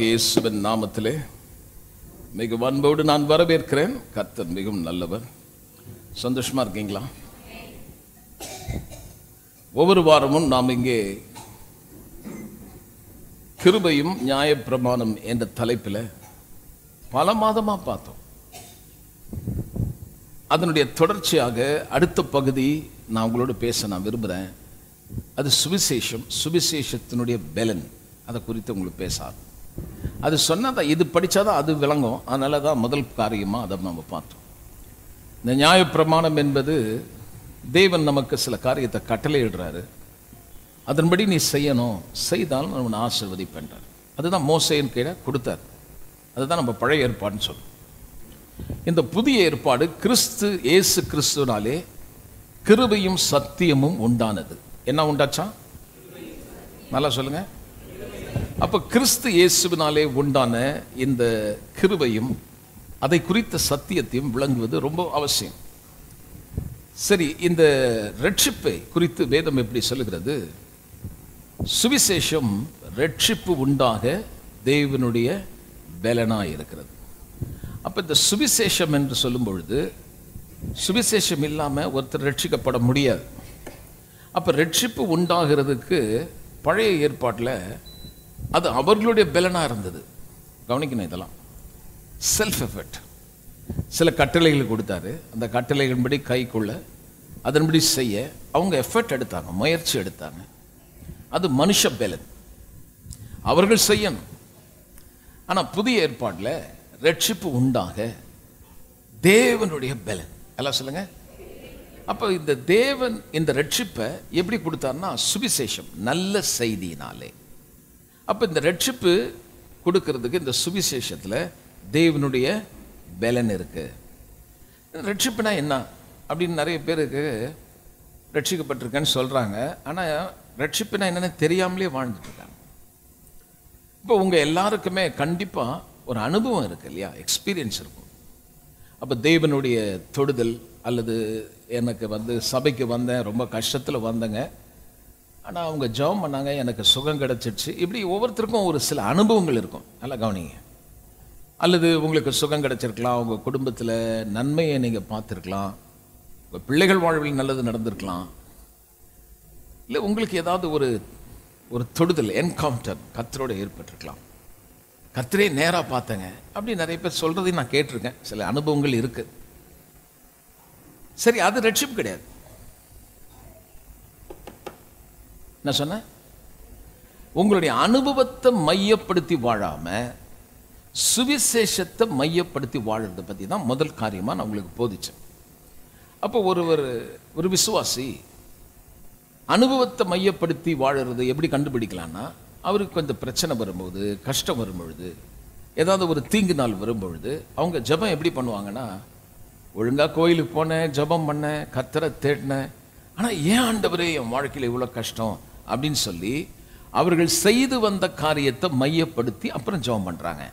இயேசுவின் நாமத்திலே மிக அன்போடு நான் வரவேற்கிறேன். கர்த்தர் மிகவும் நல்லவர். சந்தோஷமா இருக்கீங்களா? ஒவ்வொரு வாரமும் நாம் இங்கே கிருபையும் நியாயப்பிரமாணம் என்ற தலைப்பில் பல மாதமா பார்த்தோம். அதனுடைய தொடர்ச்சியாக அடுத்த பகுதி நான் உங்களோடு பேச நான் விரும்புகிறேன் அது சுவிசேஷம் சுவிசேஷத்தினுடைய பெலன். அதை குறித்து உங்களுக்கு பேசாது அது சொன்னால் இது படித்தாதான் அது விளங்கும். அதனால தான் முதல் காரியமாக அதை நம்ம பார்த்தோம். இந்த நியாயப்பிரமாணம் என்பது தேவன் நமக்கு சில காரியத்தை கட்டளையிடுறாரு. அதன்படி நீ செய்யணும். செய்தாலும் நான் ஆசிர்வதிப்பேன்றார். அதுதான் மோசையின் கீழே கொடுத்தார். அதுதான் நம்ம பழைய ஏற்பாடுன்னு சொல்லணும் இந்த புதிய ஏற்பாடு கிறிஸ்து இயேசு கிறிஸ்துனாலே கிருபையும் சத்தியமும் உண்டானது. என்ன உண்டாச்சா? நல்லா சொல்லுங்க. அப்ப கிறிஸ்து இயேசுவினாலே உண்டான இந்த கிருபையும் அதை குறித்த சத்தியத்தையும் விளங்குவது ரொம்ப அவசியம். சரி இந்த ரட்சிப்பை குறித்து வேதம் எப்படி சொல்லுகிறது? சுவிசேஷம் ரட்சிப்பு உண்டாக தேவனுடைய பலனாக இருக்கிறது. அப்ப இந்த சுவிசேஷம் என்று சொல்லும் பொழுது சுவிசேஷம் இல்லாம ஒருத்தர் ரட்சிக்கப்பட முடியாது. அப்ப ரட்சிப்பு உண்டாகிறதுக்கு பழைய ஏற்பாட்டில் அது அவர்களுடைய பலனாக இருந்தது. கவனிக்கணும் இதெல்லாம். செல்ஃப் எஃபர்ட் சில கட்டளைகள் கொடுத்தாரு. அந்த கட்டளைகளின்படி கைக்குள்ள அதன்படி செய்ய அவங்க எஃபர்ட் எடுத்தாங்க முயற்சி எடுத்தாங்க. அது மனுஷ பலன். அவர்கள் செய்யணும். ஆனால் புதிய ஏற்பாட்டில் ரட்சிப்பு உண்டாக தேவனுடைய பலன். எல்லாம் சொல்லுங்க. அப்போ இந்த தேவன் இந்த ரட்சிப்பை எப்படி கொடுத்தாருன்னா சுவிசேஷம் நல்ல செய்தியினாலே. அப்போ இந்த ரட்சிப்பு கொடுக்கறதுக்கு இந்த சுவிசேஷத்தில் தேவனுடைய பலன் இருக்குது ரட்சிப்புனா என்ன? அப்படின்னு நிறைய பேருக்கு ரட்சிக்கப்பட்டிருக்கேன்னு சொல்கிறாங்க ஆனால் ரட்சிப்புனா என்னென்னு தெரியாமலே வாழ்ந்துட்டுருக்காங்க இப்போ உங்கள் எல்லாருக்குமே கண்டிப்பாக ஒரு அனுபவம் இருக்கு இல்லையா? எக்ஸ்பீரியன்ஸ் இருக்கும். அப்போ தேவனுடைய தொடுதல் அல்லது எனக்கு வந்து சபைக்கு வந்தேன் ரொம்ப கஷ்டத்தில் வந்தேங்க. ஆனால் அவங்க ஜெபம் பண்ணாங்க எனக்கு சுகம் கிடச்சிடுச்சு இப்படி ஒவ்வொருத்தருக்கும் ஒரு சில அனுபவங்கள் இருக்கும். நல்லா கவனிங்க. அல்லது உங்களுக்கு சுகம் கிடச்சிருக்கலாம் உங்கள் குடும்பத்தில் நன்மையை நீங்கள் பார்த்துருக்கலாம். உங்கள் பிள்ளைகள் வாழ்வில் நல்லது நடந்திருக்கலாம். இல்லை உங்களுக்கு ஏதாவது ஒரு ஒரு தொடுதல் என்கவுண்டர் கத்தரோட ஏற்பட்டிருக்கலாம். கத்தரே நேராக பார்த்தேங்க. அப்படி நிறைய பேர் சொல்கிறதையும் நான் கேட்டிருக்கேன். சில அனுபவங்கள் இருக்குது சரி அது ரட்சிப்பு கிடையாது. நான் சொன்னேன்? உங்களுடைய அனுபவத்தை மையப்படுத்தி வாழாம சுவிசேஷத்தை மையப்படுத்தி வாழறதை பற்றி தான் முதல் காரியமாக நான் உங்களுக்கு போதிச்சேன். அப்போ ஒருவர் ஒரு விசுவாசி அனுபவத்தை மையப்படுத்தி வாழறது எப்படி கண்டுபிடிக்கலான்னா அவருக்கு கொஞ்சம் பிரச்சனை வரும்போது கஷ்டம் வரும்பொழுது ஏதாவது ஒரு தீங்கு நாள் வரும்பொழுது அவங்க ஜெபம் எப்படி பண்ணுவாங்கன்னா ஒழுங்கா கோயிலுக்கு போனேன் ஜெபம் பண்ணேன் கத்தரை தேடினேன். ஆனால் ஏன் ஆண்டவரே என் வாழ்க்கையில் இவ்வளோ கஷ்டம்? அப்படின்னு சொல்லி அவர்கள் செய்து வந்த காரியத்தை மையப்படுத்தி அப்புறம் ஜெபம் பண்றாங்க.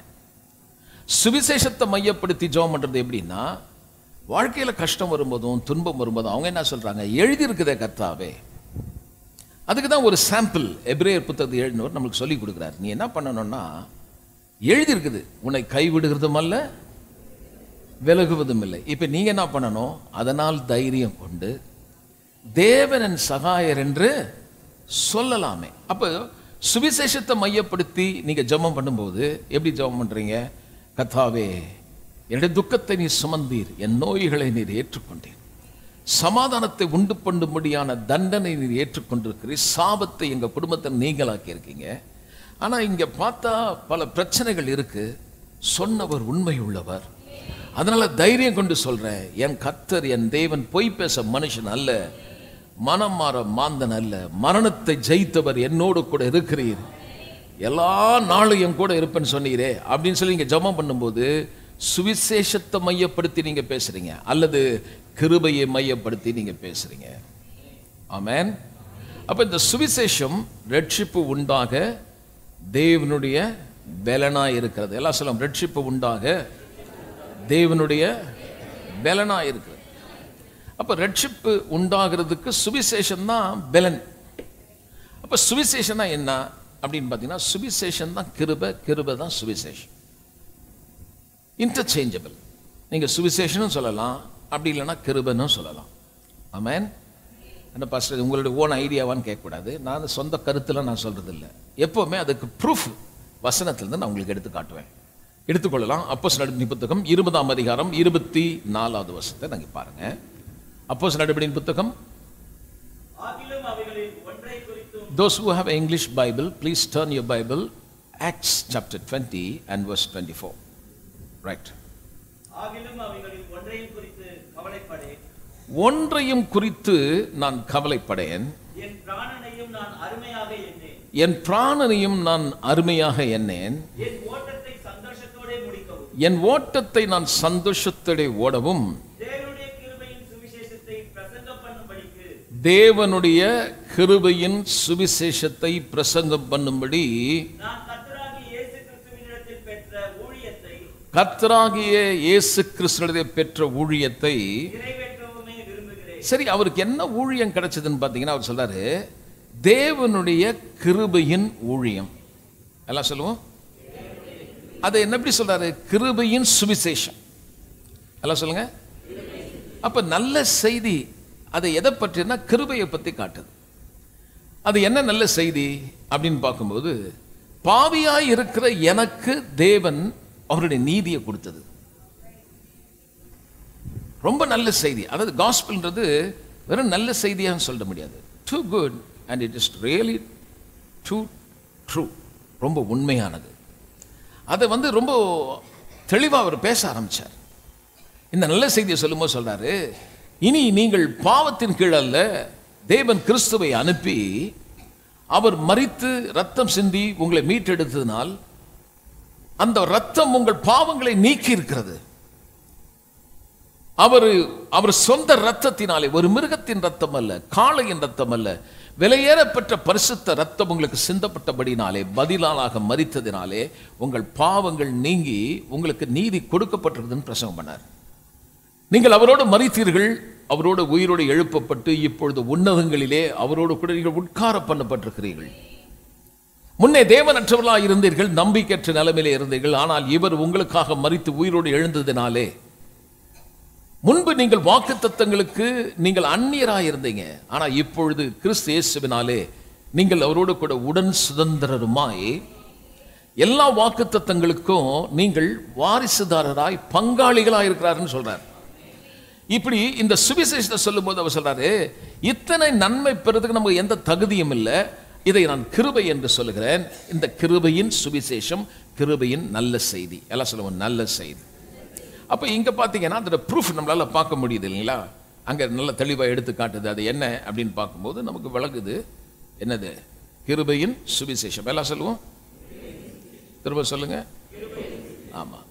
சுவிசேஷத்தை மையப்படுத்தி ஜெபம் பண்றது எப்படின்னா வாழ்க்கையில கஷ்டம் வரும்போதும் துன்பம் வரும்போதும் அவங்க என்ன சொல்றாங்க? எழுதியிருக்குதே கர்த்தாவே. அதுக்கு தான் ஒரு சாம்பிள் எப்ரேயர் புத்தகத்தை எழுதினவர் நம்மளுக்கு சொல்லி கொடுக்குறாரு. நீ என்ன பண்ணணும்னா எழுதியிருக்குது. உன்னை கைவிடுகிறதும் அல்ல விலகுவதும் இல்லை. இப்போ நீங்க என்ன பண்ணணும்? அதனால் தைரியம் கொண்டு தேவனன் சகாயர் என்று சொல்லலாமே. அப்போ சுவிசேஷத்தை மையப்படுத்தி நீங்கள் ஜெபம் பண்ணும்போது எப்படி ஜெபம் பண்ணுறீங்க கத்தாவே என்னுடைய துக்கத்தை நீ சுமந்தீர் என் நோய்களை நீர் ஏற்றுக்கொண்டீர். சமாதானத்தை உண்டு பண்ணும்படியான தண்டனை நீர் ஏற்றுக்கொண்டிருக்கிறீர். சாபத்தை எங்கள் குடும்பத்தை நீங்களாக்கி இருக்கீங்க ஆனால் இங்கே பார்த்தா பல பிரச்சனைகள் இருக்குது சொன்னவர் உண்மை உள்ளவர். அதனால் தைரியம் கொண்டு சொல்கிறேன் என் கத்தர் என் தேவன் பொய் பேச மனுஷன் அல்ல. மனம் மாற மாந்தன் அல்ல. மரணத்தை ஜெயித்தவர் என்னோடு கூட இருக்கிறீர். எல்லா நாளும் என் கூட இருப்பேன்னு சொன்னீரே அப்படின்னு சொல்லி நீங்கள் ஜபம் பண்ணும்போது சுவிசேஷத்தை மையப்படுத்தி நீங்கள் பேசுகிறீங்க அல்லது கிருபையை மையப்படுத்தி நீங்கள் பேசுகிறீங்க ஆமேன். அப்போ இந்த சுவிசேஷம் ரட்சிப்பு உண்டாக தேவனுடைய பலனாக இருக்கிறது. எல்லாம் சொல்லும் ரட்சிப்பு உண்டாக தேவனுடைய பலனாக இருக்கிறது அப்போ ரட்சிப்பு உண்டாகிறதுக்கு சுவிசேஷன் தான் பெலன். அப்போ சுவிசேஷன்னா என்ன? அப்படின்னு பார்த்தீங்கன்னா சுவிசேஷன் தான் கிருப கிருப தான் சுவிசேஷன் இன்டர்சேஞ்சபிள் நீங்கள் சுவிசேஷனும் சொல்லலாம் அப்படி இல்லைன்னா கிருபனும் சொல்லலாம். ஆமேன் என்ன பாஸ்டர் உங்களுடைய ஓன் ஐடியாவான்னு கேட்கக்கூடாது. நான் சொந்த கருத்தில் நான் சொல்கிறது இல்லை எப்போவுமே அதுக்கு ப்ரூஃப் வசனத்திலேருந்து நான் உங்களுக்கு எடுத்து காட்டுவேன். எடுத்துக்கொள்ளலாம். அப்போஸ் சில புத்தகம் இருபதாம் அதிகாரம் இருபத்தி நாலாவது வருஷத்தை நாங்கள் பாருங்கள் அப்போஸ் நடுபின் புத்தகம். Those who have English Bible, please turn your Bible, Acts chapter 20 and verse 24. Right. ஒன்றையும் குறித்து நான் கவலைப்படேன். என் பிராணனையும் நான் அருமையாக எண்ணேன். என் நான் ஓட்டத்தை சந்தோஷத்தோடே நான் சந்தோஷத்தோടെ ஓடவும் தேவனுடைய கிருபையின் சுவிசேஷத்தை பிரசங்கம் பண்ணும்படிக்கு தேவனுடைய கிருபையின் சுவிசேஷத்தை பிரசங்கம் பண்ணும்படி நான் கர்த்தராகிய இயேசு கிறிஸ்துவினிடத்தில் பெற்ற ஊழியத்தை சரி அவருக்கு என்ன ஊழியம் கிடைச்சதுன்னு பார்த்தீங்கன்னா அவர் சொல்றாரு தேவனுடைய கிருபையின் ஊழியம். எல்லாம் சொல்லுவோம்? அதை என்ன எப்படி சொல்றாரு? கிருபையின் சுவிசேஷம். எல்லாம் சொல்லுங்க. அப்ப நல்ல செய்தி அதை எதை பற்றினா கிருபையை பற்றி காட்டுது. அது என்ன நல்ல செய்தி? அப்படின்னு பார்க்கும்போது பாவியாய் இருக்கிற எனக்கு தேவன் அவருடைய நீதியை கொடுத்தது. ரொம்ப நல்ல செய்தி. அதாவது காஸ்பிள்ன்றது வெறும் நல்ல செய்தியான்னு சொல்ல முடியாது. Too good and it is really too true ரொம்ப உண்மையானது. அதை வந்து ரொம்ப தெளிவாக அவர் பேச ஆரம்பிச்சார். இந்த நல்ல செய்தியை சொல்லும்போது சொல்றாரு இனி நீங்கள் பாவத்தின் கீழ் அல்ல தேவன் கிறிஸ்துவை அனுப்பி அவர் மறித்து ரத்தம் சிந்தி உங்களை மீட்டெடுத்ததினால் அந்த ரத்தம் உங்கள் பாவங்களை நீக்கி இருக்கிறது அவர் அவர் சொந்த ரத்தத்தினாலே ஒரு மிருகத்தின் ரத்தம் அல்ல காளையின் ரத்தம் அல்ல விலையேறப்பட்ட பரிசுத்த ரத்தம் உங்களுக்கு சிந்தப்பட்டபடினாலே பதிலாளாக மறித்ததினாலே உங்கள் பாவங்கள் நீங்கி உங்களுக்கு நீதி கொடுக்கப்பட்டிருக்குதுன்னு பிரசங்கம் பண்ணார். நீங்கள் அவரோடு மறித்தீர்கள் அவரோடு உயிரோடு எழுப்பப்பட்டு இப்பொழுது உன்னதங்களிலே அவரோடு கூட நீங்கள் உட்கார பண்ணப்பட்டிருக்கிறீர்கள். முன்னே தேவனற்றவர்களாக இருந்தீர்கள் நம்பிக்கையற்ற நிலைமையிலே இருந்தீர்கள் ஆனால் இவர் உங்களுக்காக மறித்து உயிரோடு எழுந்ததினாலே முன்பு நீங்கள் வாக்கு தத்தங்களுக்கு நீங்கள் அந்நியராக இருந்தீங்க ஆனால் இப்பொழுது கிறிஸ்து இயேசுவினாலே நீங்கள் அவரோடு கூட உடன் சுதந்திரருமாய் எல்லா வாக்கு தத்தங்களுக்கும் நீங்கள் வாரிசுதாரராய் பங்காளிகளாக இருக்கிறாருன்னு சொல்றார். இப்படி இந்த சுவிசேஷத்தை சொல்லும்போது அவர் சொல்கிறாரு இத்தனை நன்மை பெறதுக்கு நமக்கு எந்த தகுதியும் இல்லை. இதை நான் கிருபை என்று சொல்லுகிறேன். இந்த கிருபையின் சுவிசேஷம் கிருபையின் நல்ல செய்தி. எல்லாம் சொல்லுவோம் நல்ல செய்தி. அப்போ இங்கே பார்த்தீங்கன்னா அதோட ப்ரூஃப் நம்மளால் பார்க்க முடியுது இல்லைங்களா? அங்கே நல்ல தெளிவாக எடுத்து காட்டுது. அது என்ன அப்படின்னு பார்க்கும்போது நமக்கு விளங்குது என்னது? கிருபையின் சுவிசேஷம். எல்லாம் சொல்லுவோம்? திரும்ப சொல்லுங்க. ஆமாம்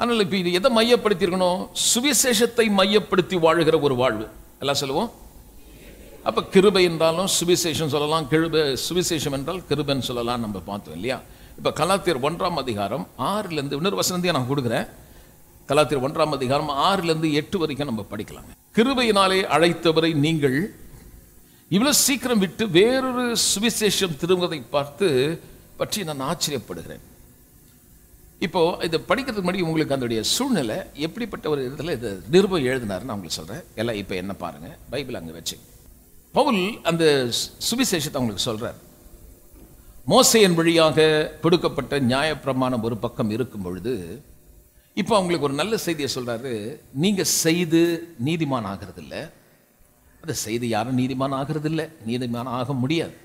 ஆனால் இப்போ இது எதை மையப்படுத்தி இருக்கணும் சுவிசேஷத்தை மையப்படுத்தி வாழுகிற ஒரு வாழ்வு. எல்லாம் சொல்லுவோம்? அப்ப கிருபை என்றாலும் சுவிசேஷம் சொல்லலாம். கிருப சுவிசேஷம் என்றால் கிருபைன்னு சொல்லலாம் நம்ம பார்த்தோம் இல்லையா? இப்ப கலாத்தியர் ஒன்றாம் அதிகாரம் ஆறுல இருந்து இன்னொரு வசனத்தையும் நான் கொடுக்குறேன். கலாத்தியர் ஒன்றாம் அதிகாரம் ஆறுல இருந்து எட்டு வரைக்கும் நம்ம படிக்கலாம். கிருபையினாலே அழைத்தவரை நீங்கள் இவ்வளவு சீக்கிரம் விட்டு வேறொரு சுவிசேஷம் திரும்புவதை பார்த்து பற்றி நான் ஆச்சரியப்படுகிறேன். இப்போ இதை படிக்கிறதுக்கு முன்னாடி உங்களுக்கு அதனுடைய சூழ்நிலை எப்படிப்பட்ட ஒரு இதில் இது நிருபம் எழுதினாருன்னு நான் உங்களுக்கு சொல்கிறேன் எல்லாம் இப்போ என்ன பாருங்க. பைபிள் அங்கே வச்சு. பவுல் அந்த சுவிசேஷத்தை அவங்களுக்கு சொல்கிறார் மோசையின் வழியாக கொடுக்கப்பட்ட நியாயப்பிரமாணம் ஒரு பக்கம் இருக்கும் பொழுது இப்போ அவங்களுக்கு ஒரு நல்ல செய்தியை சொல்றாரு. நீங்க செய்து நீதிமான் ஆகிறது இல்லை அதை செய்து யாரும் நீதிமான் ஆகிறது இல்லை நீதிமான் ஆக முடியாது.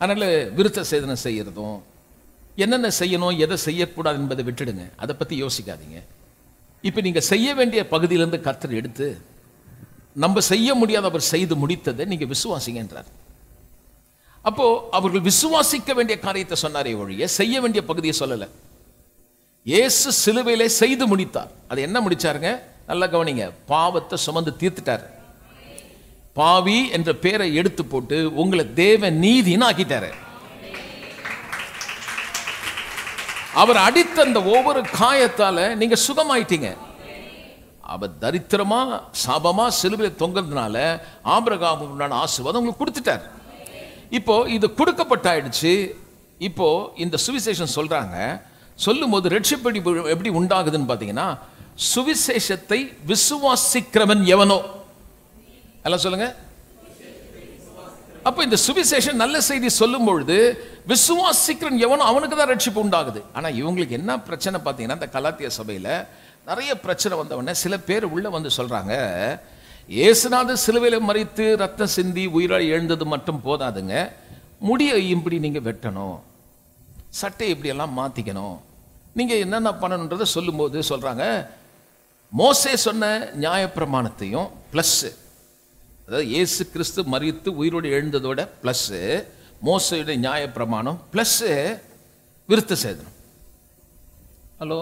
அதனால விருத்த சேதனை செய்யறதும் என்னென்ன செய்யணும் எதை செய்யக்கூடாது என்பதை விட்டுடுங்க. அதை பற்றி யோசிக்காதீங்க. இப்போ நீங்கள் செய்ய வேண்டிய பகுதியிலேருந்து கர்த்தர் எடுத்து நம்ம செய்ய முடியாத அவர் செய்து முடித்ததை நீங்கள் விசுவாசிங்கன்றார். அப்போது அவர்கள் விசுவாசிக்க வேண்டிய காரியத்தை சொன்னாரே ஒழிய செய்ய வேண்டிய பகுதியை சொல்லலை. இயேசு சிலுவையிலே செய்து முடித்தார். அது என்ன முடிச்சாருங்க? நல்லா கவனிங்க. பாவத்தை சுமந்து தீர்த்துட்டார். பாவி என்ற பேரை எடுத்து போட்டு உங்களை தேவ நீதின்னு ஆக்கிட்டாரு. அவர் அடித்த அந்த ஒவ்வொரு காயத்தால நீங்க சுகமாயிட்டீங்க. அவர் தரித்திரமா சாபமா சிலுவையில் தொங்கிறதுனால ஆபிரகாமுக்கு உண்டான ஆசீர்வாதம் உங்களுக்கு கொடுத்துட்டார். இப்போ இது கொடுக்கப்பட்டாயிடுச்சு. இப்போ இந்த சுவிசேஷம் சொல்றாங்க. சொல்லும்போது ரட்சிப்படி எப்படி உண்டாகுதுன்னு பார்த்தீங்கன்னா சுவிசேஷத்தை விசுவாசிக்கிறவன் எவனோ? எல்லாம் சொல்லுங்க. அப்போ இந்த சுவிசேஷன் நல்ல செய்தி சொல்லும் பொழுது விசுவாசிக்கிறன் எவனோ அவனுக்கு தான் ரட்சிப்பு உண்டாகுது. ஆனால் இவங்களுக்கு என்ன பிரச்சனை பார்த்தீங்கன்னா இந்த கலாத்திய சபையில் நிறைய பிரச்சனை வந்தவொடனே சில பேர் உள்ளே வந்து சொல்கிறாங்க ஏசுநாத சிலுவையில மறித்து ரத்தம் சிந்தி உயிரால் எழுந்தது மட்டும் போதாதுங்க. முடியை இப்படி நீங்கள் வெட்டணும். சட்டை இப்படியெல்லாம் மாற்றிக்கணும் நீங்கள் என்னென்ன பண்ணணுன்றதை சொல்லும்போது சொல்கிறாங்க மோசே சொன்ன நியாயப்பிரமாணத்தையும் ப்ளஸ்ஸு அதாவது இயேசு கிறிஸ்து மறித்து உயிரோடு எழுந்ததோட ப்ளஸ் மோசையுடைய நியாயப்பிரமாணம் ப்ளஸ் விருத்த சேதனம். ஹலோ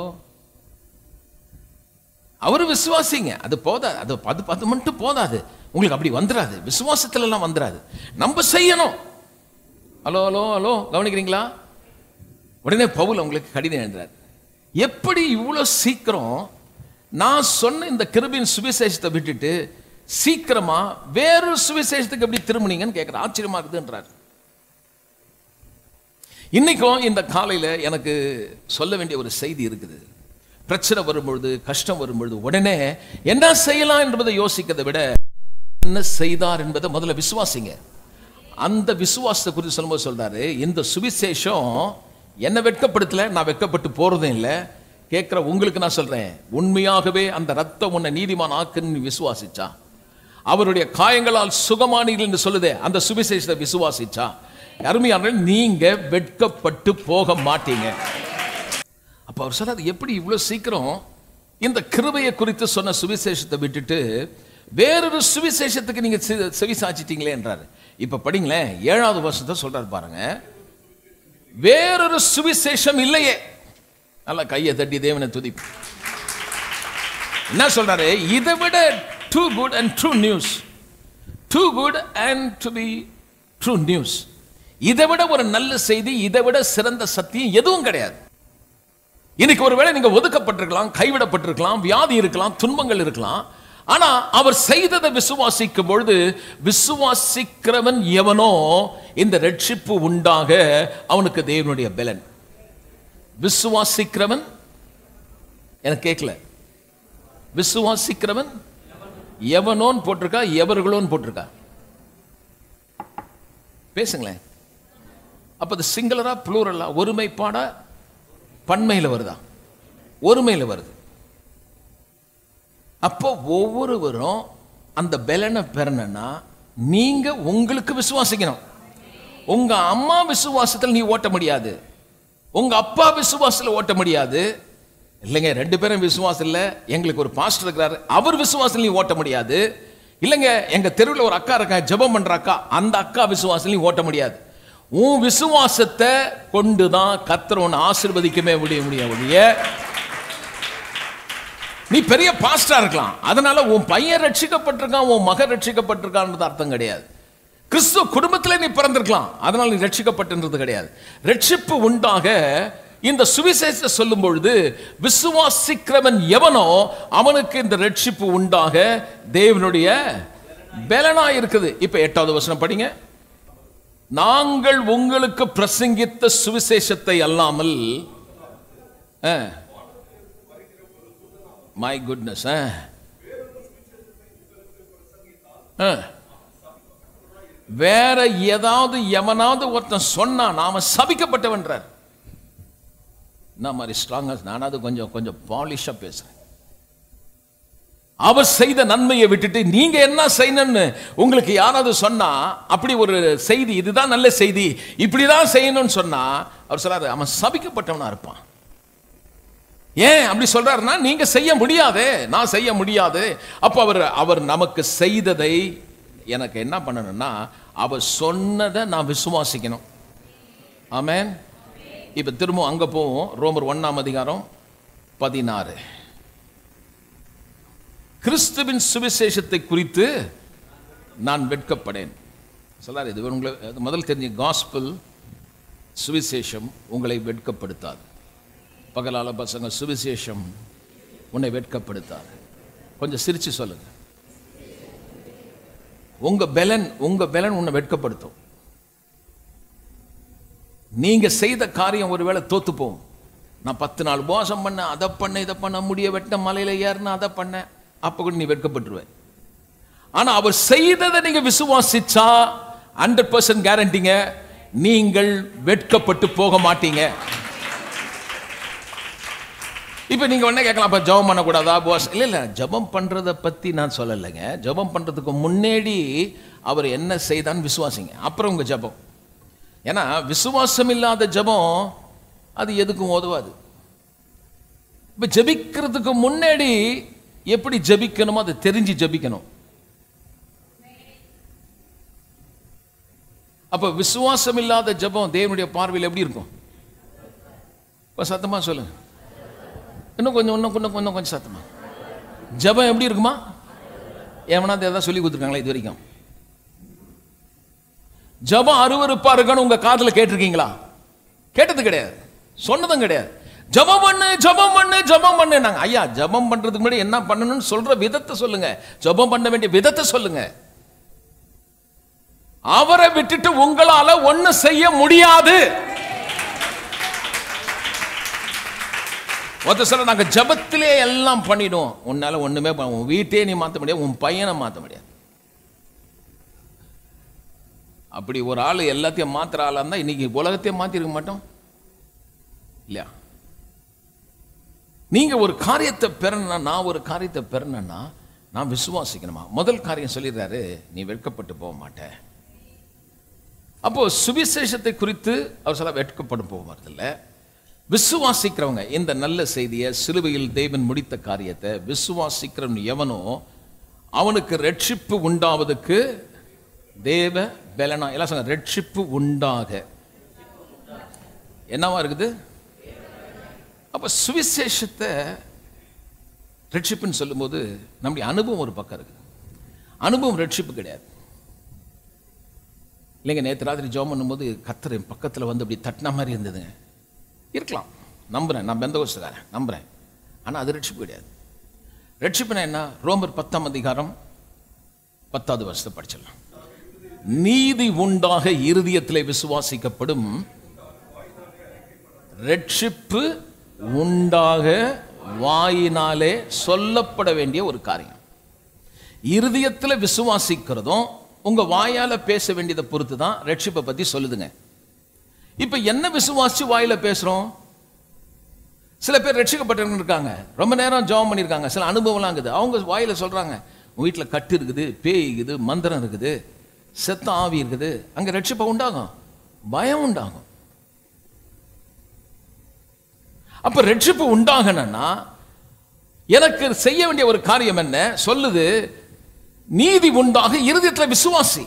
அவர் விசுவாசிங்க. அது போதாது அது அது அது மட்டும் போதாது. உங்களுக்கு அப்படி வந்துடாது விசுவாசத்துல எல்லாம் வந்துடாது நம்ம செய்யணும். ஹலோ ஹலோ ஹலோ கவனிக்கிறீங்களா? உடனே பவுல் உங்களுக்கு கடிதம் எழுதுறார். எப்படி இவ்வளோ சீக்கிரம் நான் சொன்ன இந்த கிருபின் சுவிசேஷத்தை விட்டுட்டு சீக்கிரமா வேறொரு சுவிசேஷத்துக்கு எப்படி திரும்பினீங்கன்னு கேட்குற ஆச்சரியமா இருக்குதுன்றார். இன்னைக்கும் இந்த காலையில் எனக்கு சொல்ல வேண்டிய ஒரு செய்தி இருக்குது. பிரச்சனை வரும்பொழுது கஷ்டம் வரும்பொழுது உடனே என்ன செய்யலாம் என்பதை யோசிக்கிறதை விட என்ன செய்தார் என்பதை முதல்ல விசுவாசிங்க. அந்த விசுவாசத்தை குறித்து சொல்லும்போது சொல்றாரு இந்த சுவிசேஷம் என்ன வெட்கப்படுத்தல நான் வெட்கப்பட்டு போறதும் இல்லை. கேட்குற உங்களுக்கு நான் சொல்றேன். உண்மையாகவே அந்த ரத்தம் உன்னை நீதிமான் ஆக்குன்னு விசுவாசிச்சான் விசுவாசிச்சா. அவருடைய காயங்களால் சுகமானீர்கள் என்று சொல்லுதே அந்த சுவிசேஷத்தை விசுவாசிச்சா? அருமையான நீங்க வெட்கப்பட்டு போக மாட்டீங்க. அப்ப அவர் சொன்னார் எப்படி இவ்வளவு சீக்கிரம் இந்த கிருபையை குறித்து சொன்ன சுவிசேஷத்தை விட்டுட்டு வேறொரு சுவிசேஷத்துக்கு நீங்க செ- செவி சாச்சிட்டீங்களே என்றாரு. இப்ப படிங்களேன் ஏழாவது வருஷத்தை சொல்றாரு பாருங்க. வேறொரு சுவிசேஷம் இல்லையே. நல்லா கையை தட்டி தேவனை துதிப்பு என்ன சொல்றாரு? இதை விட too good and true news too good and to be true news இதை விட ஒரு நல்ல செய்தி இதை விட சிறந்த சத்தியம் எதுவும் கிடையாது. இன்னைக்கு ஒருவேளை நீங்க ஒதுக்கப்பட்டிருக்கலாம் கைவிடப்பட்டிருக்கலாம் வியாதி இருக்கலாம் துன்பங்கள் இருக்கலாம். ஆனா அவர் செய்ததை விசுவாசிக்கும் பொழுது விசுவாசிக்கிறவன் எவனோ இந்த ரட்சிப்பு உண்டாக அவனுக்கு தேவனுடைய பலன். விசுவாசிக்கிறவன் எனக்கு கேட்கல. விசுவாசிக்கிறவன் எவனோன்னு போட்டிருக்கா எவர்களோன்னு போட்டிருக்கா? பேசுங்களேன். அப்ப அது சிங்குலரா ப்ளூரலா ஒருமைப்பாடா பன்மையில் வருதா? ஒருமையில் வருது. அப்போ ஒவ்வொருவரும் அந்த பலனை பெறணும்னா நீங்க உங்களுக்கு விசுவாசிக்கணும். உங்க அம்மா விசுவாசத்தில் நீ ஓட்ட முடியாது. உங்க அப்பா விசுவாசத்தில் ஓட்ட முடியாது. இல்லைங்க ரெண்டு பேரும் விசுவாசம் இல்லை. எங்களுக்கு ஒரு பாஸ்டர் இருக்கிறாரு. அவர் விசுவாசத்தில் ஓட்ட முடியாது. இல்லைங்க எங்க தெருவில் ஒரு அக்கா இருக்கா ஜெபம் பண்ற அக்கா அந்த அக்கா விசுவாசத்தில் ஓட்ட முடியாது. உன் விசுவாசத்தை கொண்டு தான் கத்தர் உன்னை ஆசீர்வதிக்கவே முடிய முடிய ஒழிய நீ பெரிய பாஸ்டா இருக்கலாம். அதனால உன் பையன் ரட்சிக்கப்பட்டிருக்கான் உன் மகன் ரட்சிக்கப்பட்டிருக்கான்றது அர்த்தம் கிடையாது. கிறிஸ்துவ குடும்பத்திலே நீ பிறந்திருக்கலாம். அதனால நீ ரட்சிக்கப்பட்டிருந்தது கிடையாது. ரட்சிப்பு உண்டாக இந்த சுவிசேஷத்தை சொல்லும் பொழுது விசுவாசிக்கிறவன் எவனோ அவனுக்கு இந்த ரட்சிப்பு உண்டாக தேவனுடைய பலனா இருக்குது. இப்ப எட்டாவது வசனம் படிங்க. நாங்கள் உங்களுக்கு பிரசங்கித்த சுவிசேஷத்தை அல்லாமல் மை குட்னஸ் வேற ஏதாவது எவனாவது ஒருத்தன் சொன்னா நாம சபிக்கப்பட்டவன்றார் நான் மாதிரி ஸ்ட்ராங்கா நானாவது கொஞ்சம் கொஞ்சம் பாலிஷாக பேசுகிறேன் அவர் செய்த நன்மையை விட்டுட்டு நீங்க என்ன செய்யணும்னு உங்களுக்கு யாராவது சொன்னா அப்படி ஒரு செய்தி இதுதான் நல்ல செய்தி இப்படிதான் செய்யணும்னு சொன்னா அவர் சொல்லாது அவன் சபிக்கப்பட்டவனா இருப்பான். ஏன் அப்படி சொல்றாருன்னா நீங்க செய்ய முடியாது நான் செய்ய முடியாது. அப்போ அவர் அவர் நமக்கு செய்ததை எனக்கு என்ன பண்ணணும்னா அவர் சொன்னதை நான் விசுவாசிக்கணும். ஆமேன். இப்போ திரும்ப அங்க போவோம். ரோமர் ஒன்றாம் அதிகாரம் பதினாறு. கிறிஸ்துவின் சுவிசேஷத்தை குறித்து நான் வெட்கப்படேன். சொல்லார் இது உங்களை முதல் தெரிஞ்ச காஸ்பிள் சுவிசேஷம் உங்களை வெட்கப்படுத்தாது. பகலால் பசங்க சுவிசேஷம் உன்னை வெட்கப்படுத்தாது. கொஞ்சம் சிரிச்சு சொல்லுங்க. உங்க பெலன் உங்க பெலன் உன்னை வெட்கப்படுத்தும். நீங்க செய்த காரியம் ஒருவேளை தோத்து போகும் நான் பத்து நாள் உபவாசம் பண்ண அதை பண்ண இதை பண்ண முடிய வெட்ட மலையில ஏறின அதை பண்ண அப்ப கூட நீ வெட்கப்பட்டுருவேன். ஆனா அவர் செய்ததை நீங்க விசுவாசிச்சா ஹண்ட்ரட் பர்சன்ட் கேரண்டிங்க நீங்கள் வெட்கப்பட்டு போக மாட்டீங்க. இப்போ நீங்க என்ன கேட்கலாம் அப்ப ஜபம் பண்ணக்கூடாதா போஸ் இல்ல இல்ல ஜெபம் பண்றத பத்தி நான் சொல்லலைங்க. ஜெபம் பண்றதுக்கு முன்னாடி அவர் என்ன செய்தான்னு விசுவாசிங்க. அப்புறம் உங்க ஜெபம். ஏன்னா விசுவாசம் இல்லாத ஜெபம் அது எதுக்கும் உதவாது இப்போ ஜெபிக்கிறதுக்கு முன்னாடி எப்படி ஜெபிக்கணுமோ அதை தெரிஞ்சு ஜெபிக்கணும். அப்ப விசுவாசம் இல்லாத ஜெபம் தேவனுடைய பார்வையில் எப்படி இருக்கும்? இப்போ சத்தமா சொல்லுங்க. இன்னும் கொஞ்சம் இன்னும் கொஞ்சம் இன்னும் கொஞ்சம் சத்தமா. ஜெபம் எப்படி இருக்குமா? எவனாவது ஏதாவது சொல்லி கொடுத்துருக்காங்களா இது வரைக்கும்? ஜெபம் அருவறுப்பா இருக்கணும் உங்க காதல கேட்டிருக்கீங்களா? கேட்டது கிடையாது. சொன்னதும் கிடையாது. ஜெபம் பண்ணு ஜெபம் பண்ணு ஜெபம் பண்ணு நாங்க ஐயா ஜெபம் பண்றதுக்கு முன்னாடி என்ன பண்ணணும்னு சொல்ற விதத்தை சொல்லுங்க. ஜெபம் பண்ண வேண்டிய விதத்தை சொல்லுங்க. அவரை விட்டுட்டு உங்களால ஒண்ணு செய்ய முடியாது. ஒருத்தர் சொல்ல நாங்க ஜபத்திலே எல்லாம் பண்ணிடுவோம். உன்னால ஒண்ணுமே பண்ண- உன் வீட்டையே நீ மாத்த முடியாது. உன் பையனை மாத்த முடியாது. அப்படி ஒரு ஆள் எல்லாத்தையும் மாத்துற ஆளா இருந்தா இன்னைக்கு உலகத்தையே மாத்திருக்க மாட்டோம்? இல்லையா? நீங்க ஒரு காரியத்தை பெறணும்னா நான் ஒரு காரியத்தை பெறணும்னா நான் விசுவாசிக்கணுமா? முதல் காரியம் சொல்லிடுறாரு நீ வெட்கப்பட்டு போக மாட்ட. அப்போ சுவிசேஷத்தை குறித்து அவர் சொல்ல வெட்கப்படும் போவதில்லை விசுவாசிக்கிறவங்க இந்த நல்ல செய்தியை சிலுவையில் தேவன் முடித்த காரியத்தை விசுவாசிக்கிறவன் எவனோ அவனுக்கு ரட்சிப்பு உண்டாவதுக்கு தேவ பெலனா எல்லாம் சொல்லுங்க ரட்சிப்பு உண்டாக. என்னவா இருக்குது? அப்ப சுவிசேஷத்தை ரட்சிப்புன்னு சொல்லும்போது நம்முடைய அனுபவம் ஒரு பக்கம் இருக்கு அனுபவம் ரட்சிப்பு கிடையாது. இல்லைங்க நேற்று ராத்திரி ஜோம் பண்ணும்போது கத்தர் என் பக்கத்தில் வந்து அப்படி தட்டின மாதிரி இருந்ததுங்க. இருக்கலாம். நம்புறேன் நான் பெந்தகோஸ்துக்காரன் நம்புறேன். ஆனால் அது ரட்சிப்பு கிடையாது. ரட்சிப்புனா என்ன? ரோமர் பத்தாம் அதிகாரம் பத்தாவது வருஷத்தை படிச்சிடலாம். நீதி உண்டாக இருதயத்திலே விசுவாசிக்கப்படும் ரட்சிப்பு உண்டாக வாயினாலே சொல்லப்பட வேண்டிய ஒரு காரியம். இருதயத்தில் விசுவாசிக்கிறதும் உங்கள் வாயால் பேச வேண்டியதை பொறுத்து தான் ரட்சிப்பை பற்றி சொல்லுதுங்க. இப்போ என்ன விசுவாசிச்சு வாயில் பேசுகிறோம் சில பேர் ரட்சிக்கப்பட்டவங்க இருக்காங்க. ரொம்ப நேரம் ஜெபம் பண்ணியிருக்காங்க. சில அனுபவம்லாம் இருக்குது. அவங்க வாயில் சொல்கிறாங்க வீட்டில் கட்டு இருக்குது பேய் இருக்குது மந்திரம் இருக்குது. செத்த ஆவி இருக்குது. அங்கே ரட்சிப்பை உண்டாகும். பயம் உண்டாகும். அப்போ ரட்சிப்பு உண்டாகணும்னா எனக்கு செய்ய வேண்டிய ஒரு காரியம் என்ன? சொல்லுது நீதி உண்டாக இருதயத்தில் விசுவாசி.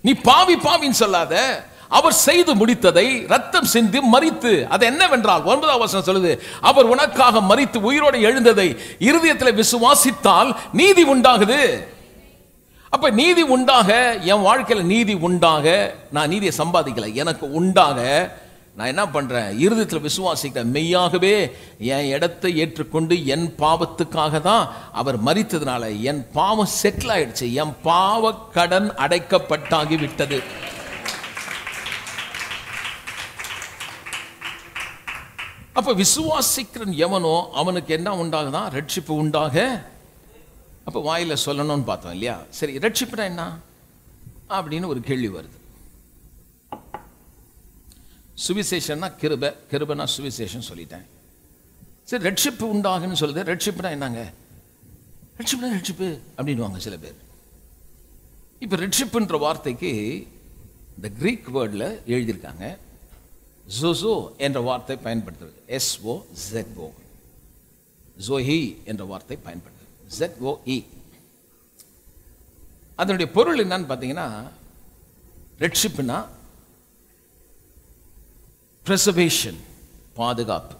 நீ பாவி பாவின்னு சொல்லாத. அவர் செய்து முடித்ததை ரத்தம் சிந்தி மறித்து அது என்னவென்றால் ஒன்பதாம் வசனம் சொல்லுது அவர் உனக்காக மறித்து உயிரோடு எழுந்ததை இருதயத்தில் விசுவாசித்தால் நீதி உண்டாகுது. அப்ப நீதி உண்டாக என் வாழ்க்கையில் நீதி உண்டாக நான் நீதியை சம்பாதிக்கல. எனக்கு உண்டாக நான் என்ன பண்ணுறேன் இருதயத்தில் விசுவாசிக்கிறேன் மெய்யாகவே என் இடத்தை ஏற்றுக்கொண்டு என் பாவத்துக்காக தான் அவர் மறித்ததுனால என் பாவம் செட்டில் ஆயிடுச்சு. என் பாவ கடன் அடைக்கப்பட்டாகி விட்டது. அப்போ விசுவாசிக்கிறன் எவனோ அவனுக்கு என்ன உண்டாகுதான் ரட்சிப்பு உண்டாக அப்போ வாயில சொல்லணும்னு பார்த்தோம் இல்லையா? சரி ரட்சிப்புனா என்ன? அப்படின்னு ஒரு கேள்வி வருது. சுவிசேஷன்னா கிருப கிருபனா சுவிசேஷன் சொல்லிட்டேன். சரி ரட்சிப்பு உண்டாகுன்னு சொல்லுது. ரட்சிப்புனா என்னங்க? ரட்சிப்புனா ரட்சிப்பு அப்படின்வாங்க சில பேர். இப்போ ரட்சிப்புன்ற வார்த்தைக்கு இந்த கிரீக் வேர்டில் எழுதியிருக்காங்க. ஜோசோ என்ற வார்த்தை பயன்படுத்துறது எஸ்ஓ ஜெட்ஓ ஜோஹி என்ற வார்த்தை பயன்படுது இ அதனுடைய பொருள் என்னன்னு பார்த்தீங்கன்னா ரெட்ஷிப்னா preservation பாதுகாப்பு.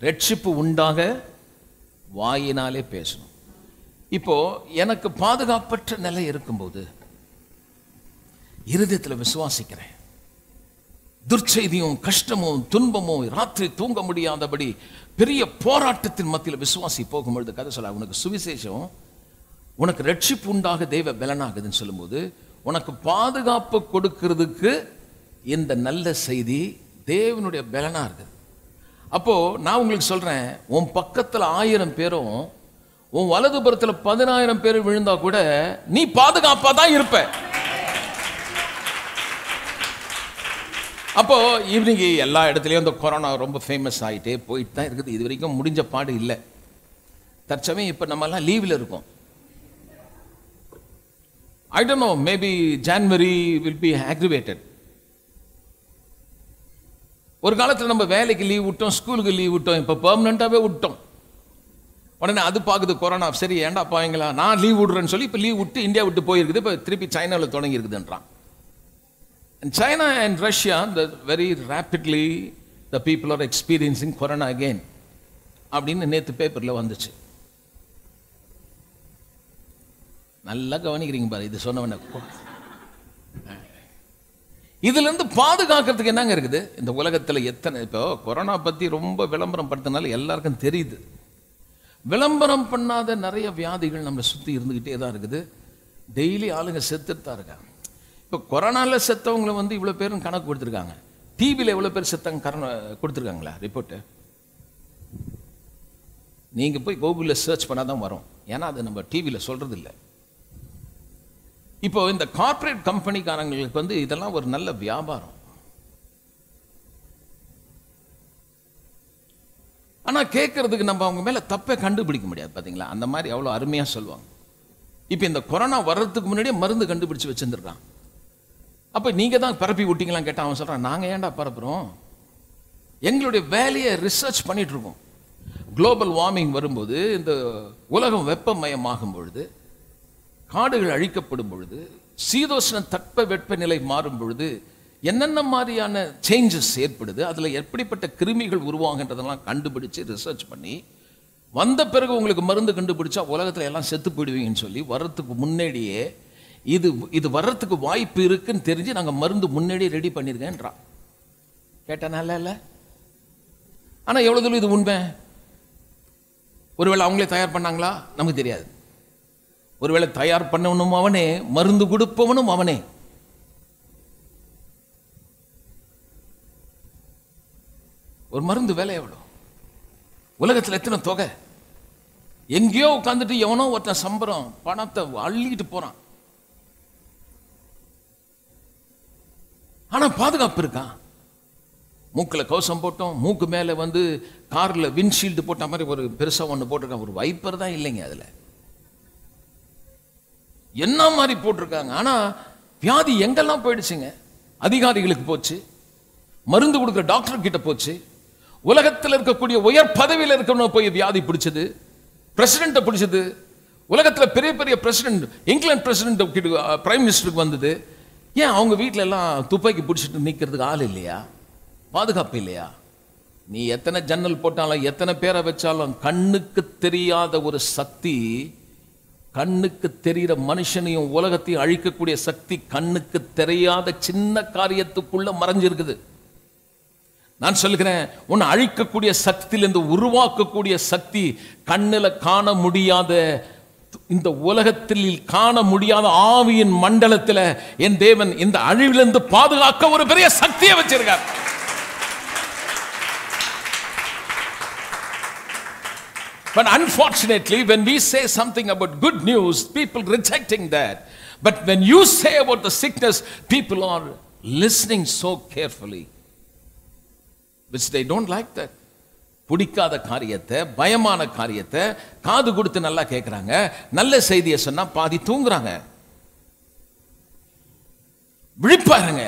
ரட்சிப்பு உண்டாக வாயினாலே பேசணும். இப்போ எனக்கு பாதுகாப்பற்ற நிலை இருக்கும்போது இருதயத்தில் விசுவாசிக்கிறேன். துர்ச்செய்தியும் கஷ்டமும் துன்பமும் ராத்திரி தூங்க முடியாதபடி பெரிய போராட்டத்தின் மத்தியில் விசுவாசி போகும்பொழுது கதை சொல்ல உனக்கு சுவிசேஷம் உனக்கு ரட்சிப்பு உண்டாக தெய்வ பலனாகுதுன்னு சொல்லும்போது உனக்கு பாதுகாப்பு கொடுக்கிறதுக்கு இந்த நல்ல செய்தி தேவனுடைய பலனாக இருக்குது. அப்போது நான் உங்களுக்கு சொல்கிறேன் உன் பக்கத்தில் ஆயிரம் பேரும் உன் வலதுபுறத்தில் பதினாயிரம் பேர் விழுந்தா கூட நீ பாதுகாப்பாக தான் இருப்ப. அப்போது ஈவினிங் எல்லா இடத்துலையும் இந்த கொரோனா ரொம்ப ஃபேமஸ் ஆயிட்டே போயிட்டு தான் இருக்குது. இது வரைக்கும் முடிஞ்ச பாடு இல்லை. தற்சமயம் இப்போ நம்மலாம் லீவில் இருக்கோம். I don't know maybe January will be activated ஒரு காலத்தில் நம்ம வேலைக்கு லீவ் விட்டோம் ஸ்கூலுக்கு லீவ் விட்டோம் இப்போ பெர்மனண்ட்டாகவே விட்டோம். உடனே அது பார்க்குது கொரோனா சரி ஏண்டாப்பா பாவீங்களா நான் லீவ் விடுறேன்னு சொல்லி இப்போ லீவ் விட்டு இந்தியா விட்டு போயிருக்குது. இப்போ திருப்பி சைனாவில் தொடங்கி இருக்குதுன்றான் And China and Russia, the very rapidly the people are experiencing corona again. அப்படின்னு நேற்று பேப்பரில் வந்துச்சு. நல்லா கவனிக்கிறீங்க பாரு இது சொன்னவன இதுலேருந்து பாதுகாக்கிறதுக்கு என்னங்க இருக்குது? இந்த உலகத்தில் எத்தனை இப்போ கொரோனா பற்றி ரொம்ப விளம்பரம் படுத்தினால எல்லாருக்கும் தெரியுது. விளம்பரம் பண்ணாத நிறைய வியாதிகள் நம்மளை சுற்றி இருந்துக்கிட்டே தான் இருக்குது. டெய்லி ஆளுங்க செத்துட்டு தான் இருக்காங்க. இப்போ கொரோனால செத்தவங்களை வந்து இவ்வளோ பேரும் கணக்கு கொடுத்துருக்காங்க. டிவியில் எவ்வளவு பேர் செத்தவங்க கரண கொடுத்துருக்காங்களா? ரிப்போர்ட்டு நீங்க போய் கூகுளில் சர்ச் பண்ணாதான் வரும். ஏன்னா அது நம்ம டிவியில் சொல்கிறது இல்லை இப்போ இந்த கார்ப்பரேட் கம்பெனிக்காரங்களுக்கு வந்து இதெல்லாம் ஒரு நல்ல வியாபாரம். ஆனா கேட்குறதுக்கு நம்ம அவங்க மேல தப்பே கண்டுபிடிக்க முடியாது பாத்தீங்களா? அந்த மாதிரி அவ்வளவு அருமையா சொல்லுவாங்க. இப்போ இந்த கொரோனா வர்றதுக்கு முன்னாடியே மருந்து கண்டுபிடிச்சு வச்சுருந்துருக்கான். அப்போ நீங்கள் தான் பரப்பி விட்டீங்களான்னு கேட்டால் அவன் சொல்கிறான் நாங்கள் ஏன்டா பரப்புகிறோம் எங்களுடைய வேலையை ரிசர்ச் பண்ணிகிட்ருக்கோம் குளோபல் வார்மிங் வரும்போது இந்த உலகம் வெப்பமயமாகும் பொழுது காடுகள் அழிக்கப்படும் பொழுது சீதோஷ்ண தட்ப வெப்பநிலை மாறும் பொழுது என்னென்ன மாதிரியான சேஞ்சஸ் ஏற்படுது அதில் எப்படிப்பட்ட கிருமிகள் உருவாகின்றதெல்லாம் கண்டுபிடிச்சு ரிசர்ச் பண்ணி வந்த பிறகு உங்களுக்கு மருந்து கண்டுபிடிச்சா உலகத்தில் எல்லாம் செத்து போயிடுவீங்கன்னு சொல்லி வர்றதுக்கு முன்னாடியே இது இது வர்றதுக்கு வாய்ப்பு இருக்குன்னு தெரிஞ்சு நாங்கள் மருந்து முன்னாடியே ரெடி பண்ணியிருக்கேன்றான் கேட்டனால நல்லா இல்லை? ஆனால் எவ்வளோ தூரம் இது உண்மை? ஒருவேளை அவங்களே தயார் பண்ணாங்களா? நமக்கு தெரியாது. ஒருவேளை தயார் பண்ணவனும் அவனே மருந்து கொடுப்பவனும் அவனே. ஒரு மருந்து விலை எவ்வளோ? உலகத்தில் எத்தனை தொகை? எங்கேயோ உட்காந்துட்டு எவனோ ஒருத்தன் சம்பரம் பணத்தை அள்ளிக்கிட்டு போறான். ஆனா பாதுகாப்பு இருக்கா? மூக்கில் கவசம் போட்டோம் மூக்கு மேலே வந்து காரில் விண்ட்ஷீல்டு போட்ட மாதிரி ஒரு பெருசாக ஒன்று போட்டிருக்கான் ஒரு வைப்பர் தான் இல்லைங்க அதில். என்ன மாதிரி போட்டிருக்காங்க? ஆனா வியாதி எங்கெல்லாம் போயிடுச்சுங்க? அதிகாரிகளுக்கு போச்சு. மருந்து கொடுக்குற டாக்டர் கிட்ட போச்சு. உலகத்தில் இருக்கக்கூடிய உயர் பதவியில் இருக்கணும் போய் வியாதி பிடிச்சது. பிரசிடெண்ட்டை பிடிச்சது. உலகத்தில் பெரிய பெரிய பிரசிடென்ட் இங்கிலாந்து பிரசிடென்ட் பிரைம் மினிஸ்டருக்கு வந்தது. ஏன் அவங்க வீட்டில எல்லாம் துப்பாக்கி பிடிச்சிட்டு நிற்கிறதுக்கு ஆள் இல்லையா? பாதுகாப்பு இல்லையா? நீ எத்தனை ஜன்னல் போட்டாலும் எத்தனை பேரை வச்சாலும் கண்ணுக்கு தெரியாத ஒரு சக்தி கண்ணுக்கு தெரிகிற மனுஷனையும் உலகத்தையும் அழிக்கக்கூடிய சக்தி கண்ணுக்கு தெரியாத சின்ன காரியத்துக்குள்ள மறைஞ்சிருக்குது. நான் சொல்லுகிறேன் உன்னை அழிக்கக்கூடிய சக்தியிலிருந்து உருவாக்கக்கூடிய சக்தி கண்ணுல காண முடியாத இந்த உலகத்தில் காண முடியாத ஆவியின் மண்டலத்தில் என் தேவன் இந்த அழிவிலிருந்து பாதுகாக்க ஒரு பெரிய சக்தியை வச்சிருக்கார் But unfortunately, when we say something about good news, people rejecting that. But when you say about the sickness, people are listening so carefully, which they don't like that. பிடிக்காத காரியத்தை பயமான காரியத்தை காது கொடுத்து நல்லா கேட்குறாங்க நல்ல செய்தியை சொன்னா பாதி தூங்குறாங்க. விழிப்பாருங்க.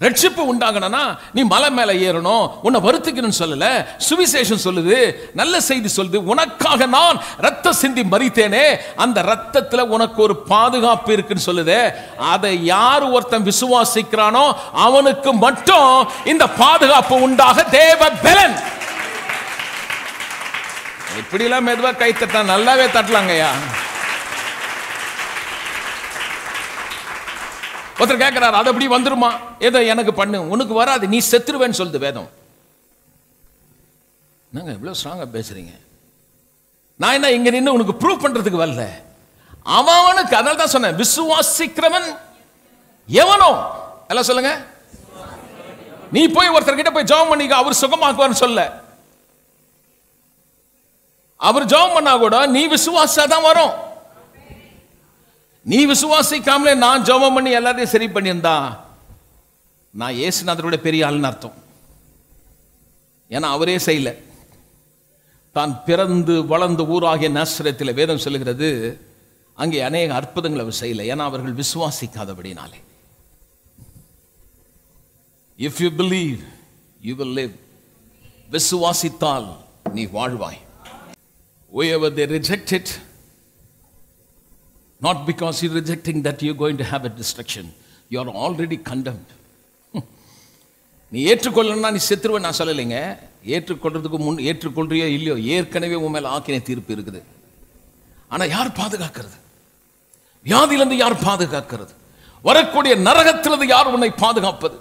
ரட்சிப்பு உண்டாகணும்னா நீ மலை மேலே ஏறணும் உன்னை வருத்திக்கணும்னு சொல்லல சுவிசேஷம் சொல்லுது நல்ல செய்தி சொல்லுது உனக்காக நான் ரத்த சிந்தி மறித்தேனே அந்த ரத்தத்துல உனக்கு ஒரு பாதுகாப்பு இருக்குன்னு சொல்லுது அதை யார் ஒருத்தன் விசுவாசிக்கிறானோ அவனுக்கு மட்டும் இந்த பாதுகாப்பு உண்டாக தேவ பலன். இப்படிலாம் மெதுவாக கை தட்டா நல்லாவே தட்டலாங்கய்யா. ஒருத்தர் கேட்கிறார் அது அப்படி வந்துருமா? ஏதோ எனக்கு பண்ணு. உனக்கு வராது. நீ செத்துருவேன்னு சொல்லுது வேதம். நாங்க இவ்வளவு ஸ்ட்ராங்கா பேசுறீங்க? நான் என்ன இங்க நின்று உனக்கு ப்ரூவ் பண்றதுக்கு வரல? அவனுக்கு அதனால தான் சொன்னேன் விசுவாசிக்கிறவன் எவனோ? எல்லாம் சொல்லுங்க. நீ போய் ஒருத்தர் கிட்ட போய் ஜெபம் பண்ணிக்க அவர் சுகமாக்குவார்னு சொல்ல. அவர் ஜெபம் பண்ணா கூட நீ விசுவாசா தான் வரும். நீ விசுவாசிக்காமலே நான் ஜெபம் பண்ணி எல்லாத்தையும் சரி பண்ணியிருந்தா நான் ஏசுநாதரோட பெரிய ஆள்னு அர்த்தம். ஏன்னா அவரே செய்யல. தான் பிறந்து வளர்ந்து ஊராகிய நாசிரத்தில் வேதம் சொல்லுகிறது அங்கே அநேக அற்புதங்களை அவர் செய்யல. ஏன்னா அவர்கள் விசுவாசிக்காதபடினாலே. If you believe you will live விசுவாசித்தால் நீ வாழ்வாய். Wherever they rejected not because you're rejecting that you're going to have a destruction you are already condemned. நீ ஏற்றுக்கொள்ளணும்னா நீ செத்துருவ நான் சொல்லலைங்க. ஏற்றுக்கொள்றதுக்கு முன் ஏற்றுக்கொள்றியோ இல்லையோ ஏற்கனவே உன் மேல ஆக்கின தீர்ப்பு இருக்குது. ஆனால் யார் பாதுகாக்கிறது? வியாதியிலிருந்து யார் பாதுகாக்கிறது? வரக்கூடிய நரகத்திலிருந்து யார் உன்னை பாதுகாப்பது?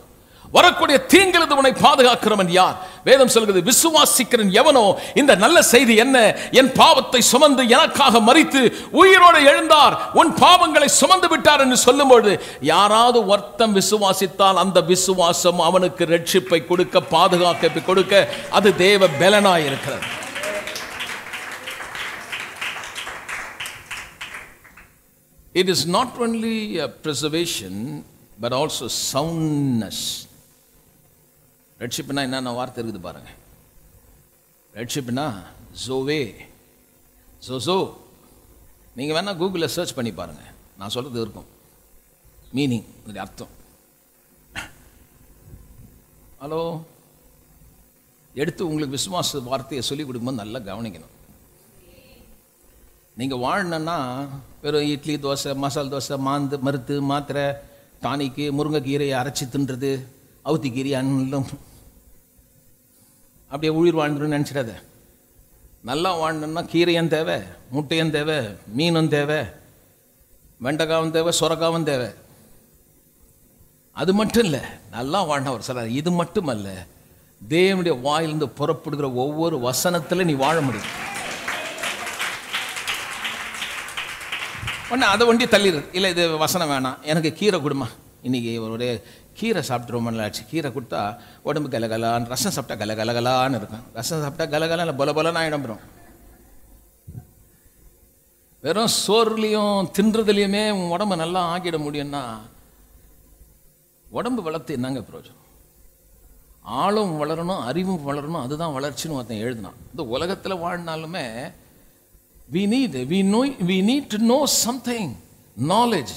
வரக்கூடிய தீங்கிலிருந்து உன்னை பாதுகாக்கிறவன் யார்? வேதம் சொல்கிறது விசுவாசிக்கிறன் எவனோ? இந்த நல்ல செய்தி என்ன? என் பாவத்தை சுமந்து எனக்காக மறித்து உயிரோடு எழுந்தார். உன் பாவங்களை சுமந்து விட்டார் என்று சொல்லும்போது யாராவது ஒருத்தன் விசுவாசித்தால் அந்த விசுவாசம் அவனுக்கு ரட்சிப்பை கொடுக்க பாதுகாக்க கொடுக்க அது தேவ பலனாய் இருக்கிறது. It is not only a preservation, but also soundness. ரட்சிப்புனா என்னென்ன வார்த்தை இருக்குது பாருங்க. ரட்சிப்புனா ஜோவே. ஸோ நீங்கள் வேணால் கூகுளில் சர்ச் பண்ணி பாருங்கள் நான் சொல்கிறது இருக்கும். மீனிங் இதோடைய அர்த்தம். ஹலோ எடுத்து உங்களுக்கு விசுவாச வார்த்தையை சொல்லி கொடுக்கும்போது நல்லா கவனிக்கணும். நீங்கள் வாழணுன்னா வெறும் இட்லி தோசை மசால் தோசை மாந்து மருத்து மாத்திரை டானிக்கு முருங்கைக்கீரையை அரைச்சி தின்றது அவுத்திக்கீரை அன்னும் அப்படியே உயிர் வாழ்ந்துடும் நினச்சிடாத. நல்லா வாழ்ந்தோம்னா கீரையும் தேவை முட்டையும் தேவை மீனும் தேவை வெண்டைக்காவும் தேவை சுரக்காவும் தேவை. அது மட்டும் இல்லை நல்லா வாழ்ந்த ஒரு சொல்றார் இது மட்டும் அல்ல தேவனுடைய வாயிலிருந்து புறப்படுகிற ஒவ்வொரு வசனத்தில் நீ வாழ முடியும். உடனே அதை ஒண்டி தள்ளிடுது இல்லை இது வசனம் வேணாம். எனக்கு கீரை கொடுமா. இன்னைக்கு ஒரே கீரை சாப்பிட்டு ரொம்ப நாள் ஆச்சு. கீரை கொடுத்தா உடம்பு கலகலான்னு ரசம் சாப்பிட்டா கலகலகலான்னு இருக்கும். ரசம் சாப்பிட்டா கலகலான்னு பொல பொலன்னு ஆயிடும் வெறும் சோறுலையும் தின்றதுலையுமே உன் உடம்பு நல்லா ஆக்கிட முடியும்னா உடம்பு வளர்த்து என்னங்க பிரயோஜனம்? ஆளும் வளரணும் அறிவும் வளரணும் அதுதான் வளர்ச்சின்னு ஒருத்தன் எழுதினான். இந்த உலகத்தில் வாழ்னாலுமே we need we know we need to know something knowledge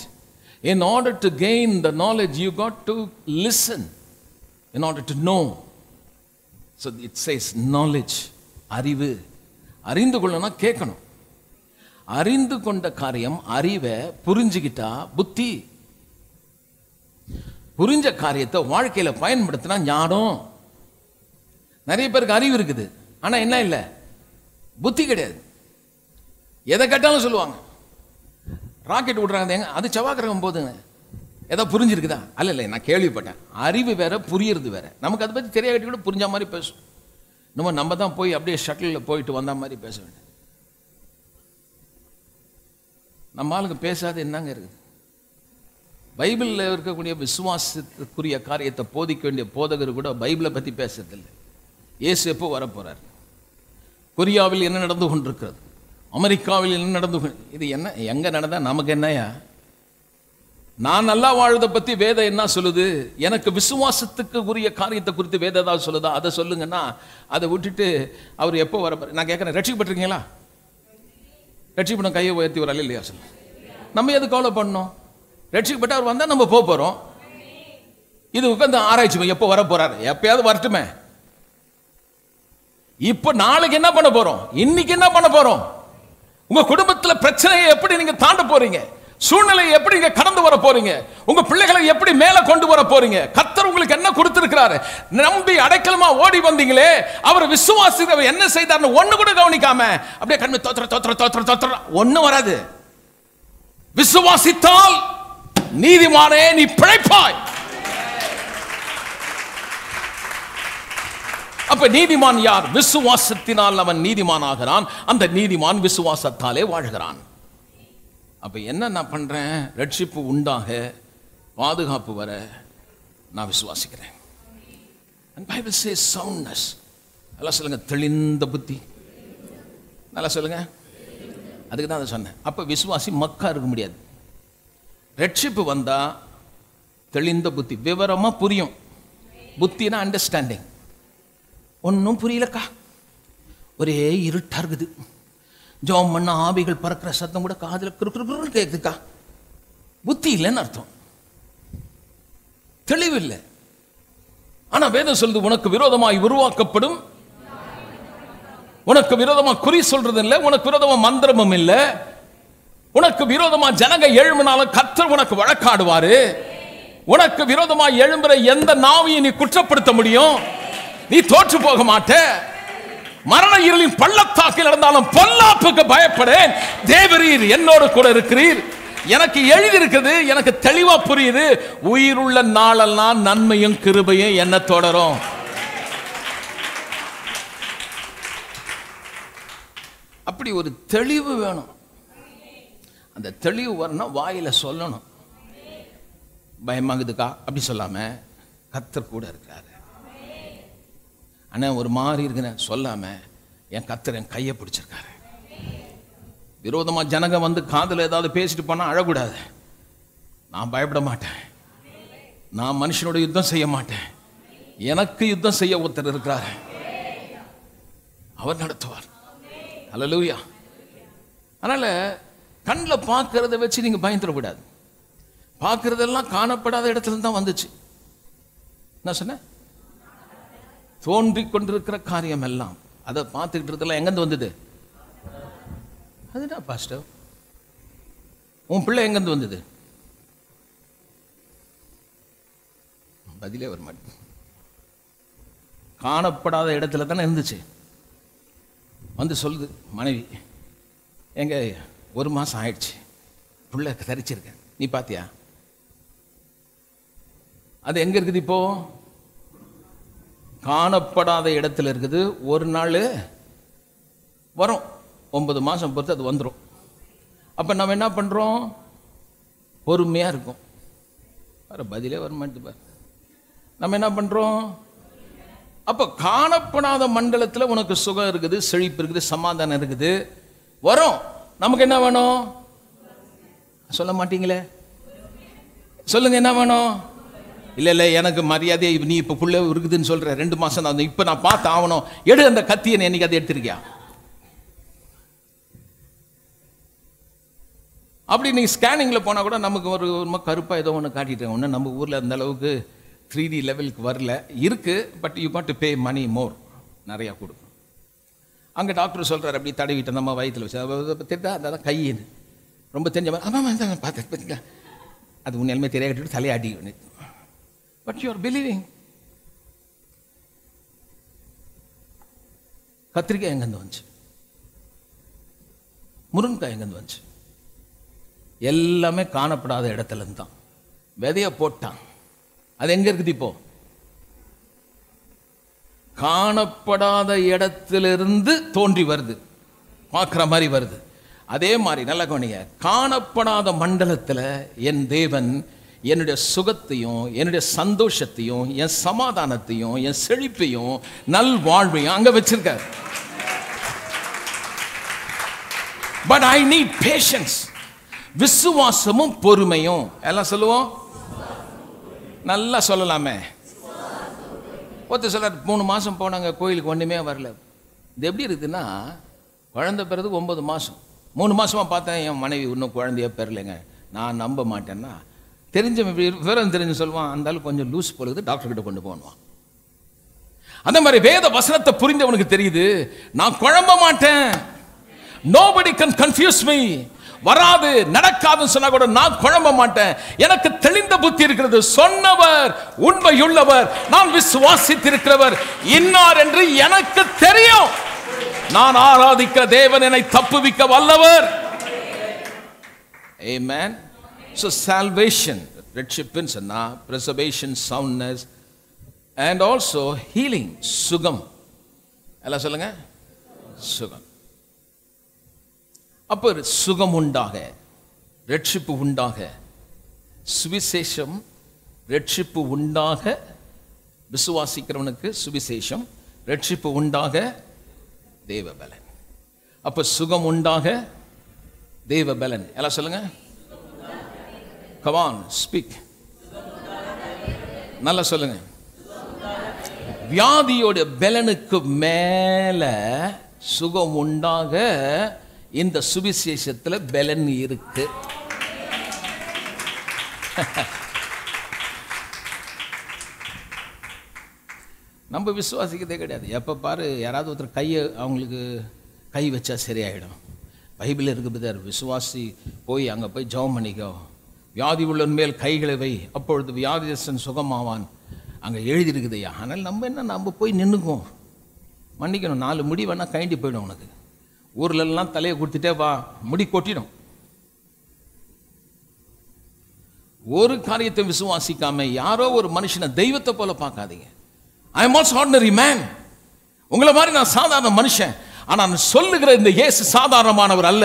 in order to gain the knowledge you got to listen in order to know. So it says knowledge அறிவு. அறிந்து கொள்ளணும்னா கேட்கணும். அறிந்து கொண்ட காரியம் அறிவை புரிஞ்சுக்கிட்டா புத்தி. புரிஞ்ச காரியத்தை வாழ்க்கையில் பயன்படுத்தினா ஞானம். நிறைய பேருக்கு அறிவு இருக்குது. ஆனால் என்ன இல்லை? புத்தி கிடையாது. எதை கேட்டாலும் சொல்லுவாங்க. ராக்கெட் விடுறாங்க எங்க அது செவ்வாய் கிரகம் போதுங்க. ஏதோ புரிஞ்சிருக்குதா? அல்ல இல்லை நான் கேள்விப்பட்டேன். அறிவு வேற புரியுறது வேற. நமக்கு அதை பற்றி தெரியாட்டி கூட புரிஞ்ச மாதிரி பேசும். நம்ம நம்ம தான் போய் அப்படியே ஷட்டிலில் போயிட்டு வந்த மாதிரி பேச வேண்டிய நம்ம ஆளுங்க பேசாத என்னங்க இருக்குது? பைபிளில் இருக்கக்கூடிய விசுவாசத்துக்குரிய காரியத்தை போதிக்க வேண்டிய போதகர் கூட பைபிளை பற்றி பேசுறதில்லை. இயேசு எப்போ வரப்போகிறார் கொரியாவில் என்ன நடந்து கொண்டிருக்கிறது? அமெரிக்காவில் என்ன நடந்து இது என்ன எங்கே நடந்தா நமக்கு என்னையா நான் நல்லா வாழ்றதை பற்றி வேதம் என்ன சொல்லுது? எனக்கு விசுவாசத்துக்கு உரிய காரியத்தை குறித்து வேதம் ஏதாவது சொல்லுதா? அதை சொல்லுங்கன்னா அதை விட்டுட்டு அவர் எப்போ வர நான் கேட்குறேன் ரட்சிக்கப்பட்டிருக்கீங்களா? ரட்சிக்கப்படும் கையை உயர்த்தி வரல இல்லையா? சொல்லு. நம்ம எது கவலை பண்ணோம் ரட்சிக்கப்பட்டு அவர் வந்தால் நம்ம போக போகிறோம் இது உட்காந்து ஆராய்ச்சி எப்போ வர போகிறாரு எப்பயாவது வரட்டுமே. இப்போ நாளைக்கு என்ன பண்ண போகிறோம் இன்னைக்கு என்ன பண்ண போகிறோம் உங்க குடும்பத்துல பிரச்சனையை எப்படி நீங்க தாண்ட போறீங்க? சூழ்நிலையை எப்படி நீங்க கடந்து வர போறீங்க? உங்க பிள்ளைகளை எப்படி மேல கொண்டு வர போறீங்க? கத்தர் உங்களுக்கு என்ன கொடுத்திருக்கிறாரு? நம்பி அடைக்கலமா ஓடி வந்தீங்களே அவர் விசுவாசிக்கிறவர் என்ன செய்தார்னு ஒண்ணு கூட கவனிக்காம அப்படியே கண்ணு தோத்துற தோத்துற தோத்துற தோத்துற. ஒண்ணும் வராது. விசுவாசித்தால் நீதிமானே நீ பிழைப்பாய். அப்ப நீதிமான் யார்? விசுவாசத்தினால் அவன் நீதிமான் ஆகிறான் அந்த நீதிமான் விசுவாசத்தாலே வாழ்கிறான். அப்ப என்ன நான் பண்றேன்? ரட்சிப்பு உண்டாக பாதுகாப்பு வர நான் விசுவாசிக்கிறேன். And Bible says சவுண்ட்னஸ் நல்லா சொல்லுங்க தெளிந்த புத்தி. நல்லா சொல்லுங்க. அதுக்கு தான் அதை சொன்னேன். அப்ப விசுவாசி மக்கா இருக்க முடியாது. ரட்சிப்பு வந்தா தெளிந்த புத்தி. விவரமா புரியும். புத்தினா அண்டர்ஸ்டாண்டிங் ஒன்றும் புரியலக்கா. ஒரே இருட்டா இருக்குது. ஜோம் பண்ண ஆவிகள் பறக்கிற சத்தம் கூட காதில் குறு குறு கேக்குதுக்கா. புத்தி இல்லைன்னு அர்த்தம். தெளிவு இல்லை. ஆனா வேதம் சொல்லுது உனக்கு விரோதமாய் உருவாக்கப்படும். உனக்கு விரோதமா குறி சொல்றது இல்லை உனக்கு விரோதமா மந்திரமும் இல்லை. உனக்கு விரோதமா ஜனங்க எழும்பினாலும் கத்தர் உனக்கு வழக்காடுவாரு. உனக்கு விரோதமா எழும்புற எந்த நாவையும் நீ குற்றப்படுத்த முடியும். நீ தோற்று போக மாட்ட. மரண இருளின் பள்ளத்தாக்கில் இருந்தாலும் பொல்லாப்புக்கு பயப்படேன். தேவரீர் என்னோடு கூட இருக்கிறீர். எனக்கு எழுதியிருக்குது எனக்கு தெளிவா புரியுது. உயிருள்ள நாளெல்லாம் நன்மையும் கிருபையும் என்ன தொடரும். அப்படி ஒரு தெளிவு வேணும். அந்த தெளிவு வரணும் வாயில சொல்லணும். பயமாகுதுக்கா? அப்படி சொல்லாம கத்தர் கூட இருக்கிறாரு அண்ணா ஒரு மாதிரி இருக்கிறேன் சொல்லாம என் கத்தர் என் கையை பிடிச்சிருக்காரு. விரோதமா ஜனங்க வந்து காதில் ஏதாவது பேசிட்டு போனா அழக்கூடாது. நான் பயப்பட மாட்டேன். நான் மனுஷனோட யுத்தம் செய்ய மாட்டேன். எனக்கு யுத்தம் செய்ய ஒருத்தர் இருக்கிறார். அவர் நடத்துவார். அல்லேலூயா அதனால கண்ணில் பார்க்கறத வச்சு நீங்க பயந்துடக்கூடாது. பார்க்கறதெல்லாம் காணப்படாத இடத்துல தான் வந்துச்சு. என்ன சொன்ன தோன்றி கொண்டிருக்கிற காரியம் எல்லாம் அதை பார்த்துக்கிட்டு இருக்கலாம் எங்கேருந்து வந்தது? அதுதான் பாஸ்டர் உன் பிள்ளை எங்கேருந்து வந்தது? பதிலே வரமாட்டேன். காணப்படாத இடத்துல தானே இருந்துச்சு. வந்து சொல்லுது மனைவி எங்க ஒரு மாசம் ஆயிடுச்சு. பிள்ளை தரிச்சிருக்கேன். நீ பாத்தியா? அது எங்க இருக்குது இப்போ? காணப்படாத இடத்துல இருக்குது. ஒரு நாள் வரும். ஒன்பது மாதம் பொறுத்து அது வந்துடும் அப்போ நம்ம என்ன பண்ணுறோம் பொறுமையாக இருக்கும். வேறு பதிலே வர மாட்டேன் நம்ம என்ன பண்ணுறோம் அப்போ காணப்படாத மண்டலத்தில் உனக்கு சுகம் இருக்குது செழிப்பு இருக்குது சமாதானம் இருக்குது. வரும். நமக்கு என்ன வேணும்? சொல்ல மாட்டீங்களே? சொல்லுங்க என்ன வேணும்? இல்லை இல்லை எனக்கு மரியாதை நீ இப்போ புள்ள இருக்குதுன்னு சொல்கிற ரெண்டு மாதம் தான் இப்போ நான் பார்த்து ஆகணும் எடு அந்த கத்தியை நீ என்னைக்கு அதை எடுத்திருக்கியா? அப்படி நீ ஸ்கேனிங்கில் போனால் கூட நமக்கு ஒரு ஒரு கருப்பாக ஏதோ ஒன்று காட்டிட்டேன். ஒன்று நம்ம ஊரில் அந்த அளவுக்கு த்ரீ டி லெவலுக்கு வரல. இருக்கு but you got to pay money more நிறையா கொடுக்கும் அங்கே டாக்டர் சொல்கிறார் அப்படி தடவிட்டு நம்ம வயிற்றுல வச்சு. திட்டா அதான் கையின்னு ரொம்ப தெரிஞ்ச மாதிரி ஆமாம் ஆமாம் பார்த்தேன் பார்த்தீங்களா அது உண்மையிலுமே தெரியாட்டு தலையாடி பட் யூ ஆர் பிலீவிங் கத்திரிக்காய் எங்கேருந்து வந்துச்சு? முருங்கைக்காய் எங்கேருந்து வந்துச்சு? எல்லாமே காணப்படாத இடத்துல இருந்து தான். விதைய போட்டான். அது எங்க இருக்குது இப்போ? காணப்படாத இடத்திலிருந்து தோன்றி வருது. பார்க்குற மாதிரி வருது. அதே மாதிரி நல்ல கவனிங்க. காணப்படாத மண்டலத்தில் என் தேவன் என்னுடைய சுகத்தையும் என்னுடைய சந்தோஷத்தையும் என் சமாதானத்தையும் என் செழிப்பையும் நல் வாழ்வையும் அங்க வச்சிருக்கார். பட் ஐ நீட் பேஷன்ஸ் விசுவாசமும் பொறுமையும். எல்லாம் சொல்லுவோம்? நல்லா சொல்லலாமே. ஒருத்தர் சொல்றாரு மூணு மாதம் போனாங்க கோயிலுக்கு ஒன்றுமே வரல. இது எப்படி இருக்குதுன்னா குழந்தை பிறகு ஒன்பது மாதம் மூணு மாதமாக பார்த்தேன் என் மனைவி இன்னும் குழந்தைய பெறலைங்க. நான் நம்ப மாட்டேன்னா தெரிஞ்சவன் விவரம் தெரிஞ்சு சொல்லுவான் அந்த ஆளு கொஞ்சம் லூஸ் பொழுது டாக்டர் கிட்ட கொண்டு போவான் அந்த மாதிரி வேத வசனத்தை புரிந்தவனுக்கு தெரியுது நான் குழம்ப மாட்டேன். நோபடி கன் கன்ஃபியூஸ் மீ வராது நடக்காதுன்னு சொன்னா கூட நான் குழம்ப மாட்டேன். எனக்கு தெளிந்த புத்தி இருக்கிறது. சொன்னவர் உண்மையுள்ளவர் நான் விசுவாசித்திருக்கிறவர் இன்னார் என்று எனக்கு தெரியும். நான் ஆராதிக்கிற தேவன் என்னை தப்புவிக்க வல்லவர். Amen. ஸோ சால்வேஷன் ரெட்ஷிப்புன்னு சொன்னா preservation soundness and also healing சுகம். எல்லாம் சொல்லுங்க? சுகம். அப்போ சுகம் உண்டாக ரட்சிப்பு உண்டாக சுவிசேஷம் ரட்சிப்பு உண்டாக விசுவாசிக்கிறவனுக்கு சுவிசேஷம் ரட்சிப்பு உண்டாக தேவபலன். அப்ப சுகம் உண்டாக தேவபலன். எல்லாம் சொல்லுங்க? கவான் ஸ்பீக் நல்லா சொல்லுங்க. வியாதியோட பலனுக்கு மேல சுகம் உண்டாக இந்த சுவிசேஷத்தில் பலன் இருக்கு. நம்ம விசுவாசிக்கிறதே கிடையாது. எப்போ பாரு யாராவது ஒருத்தர் கையை அவங்களுக்கு கை வச்சா சரியாயிடும். பைபிள் இருக்கு பிதர் விசுவாசி போய் அங்கே போய் ஜெபம் பண்ணிக்கோ. வியாதி உள்ளன் மேல் கைகளை வை. அப்பொழுது வியாதியஸ்தன் சுகமாவான். அங்கே எழுதியிருக்குதையா ஆனால் நம்ம என்ன நம்ம போய் நின்றுக்குவோம் மன்னிக்கணும் நாலு முடி வேணால் கைண்டி போயிடும் உனக்கு. ஊர்லெல்லாம் தலையை கொடுத்துட்டே வா. முடி கொட்டிடும். ஒரு காரியத்தை விசுவாசிக்காம யாரோ ஒரு மனுஷனை தெய்வத்தை போல பார்க்காதீங்க. I am also ordinary man உங்களை மாதிரி நான் சாதாரண மனுஷன். ஆனால் நான் சொல்லுகிற இந்த இயேசு சாதாரணமானவர் அல்ல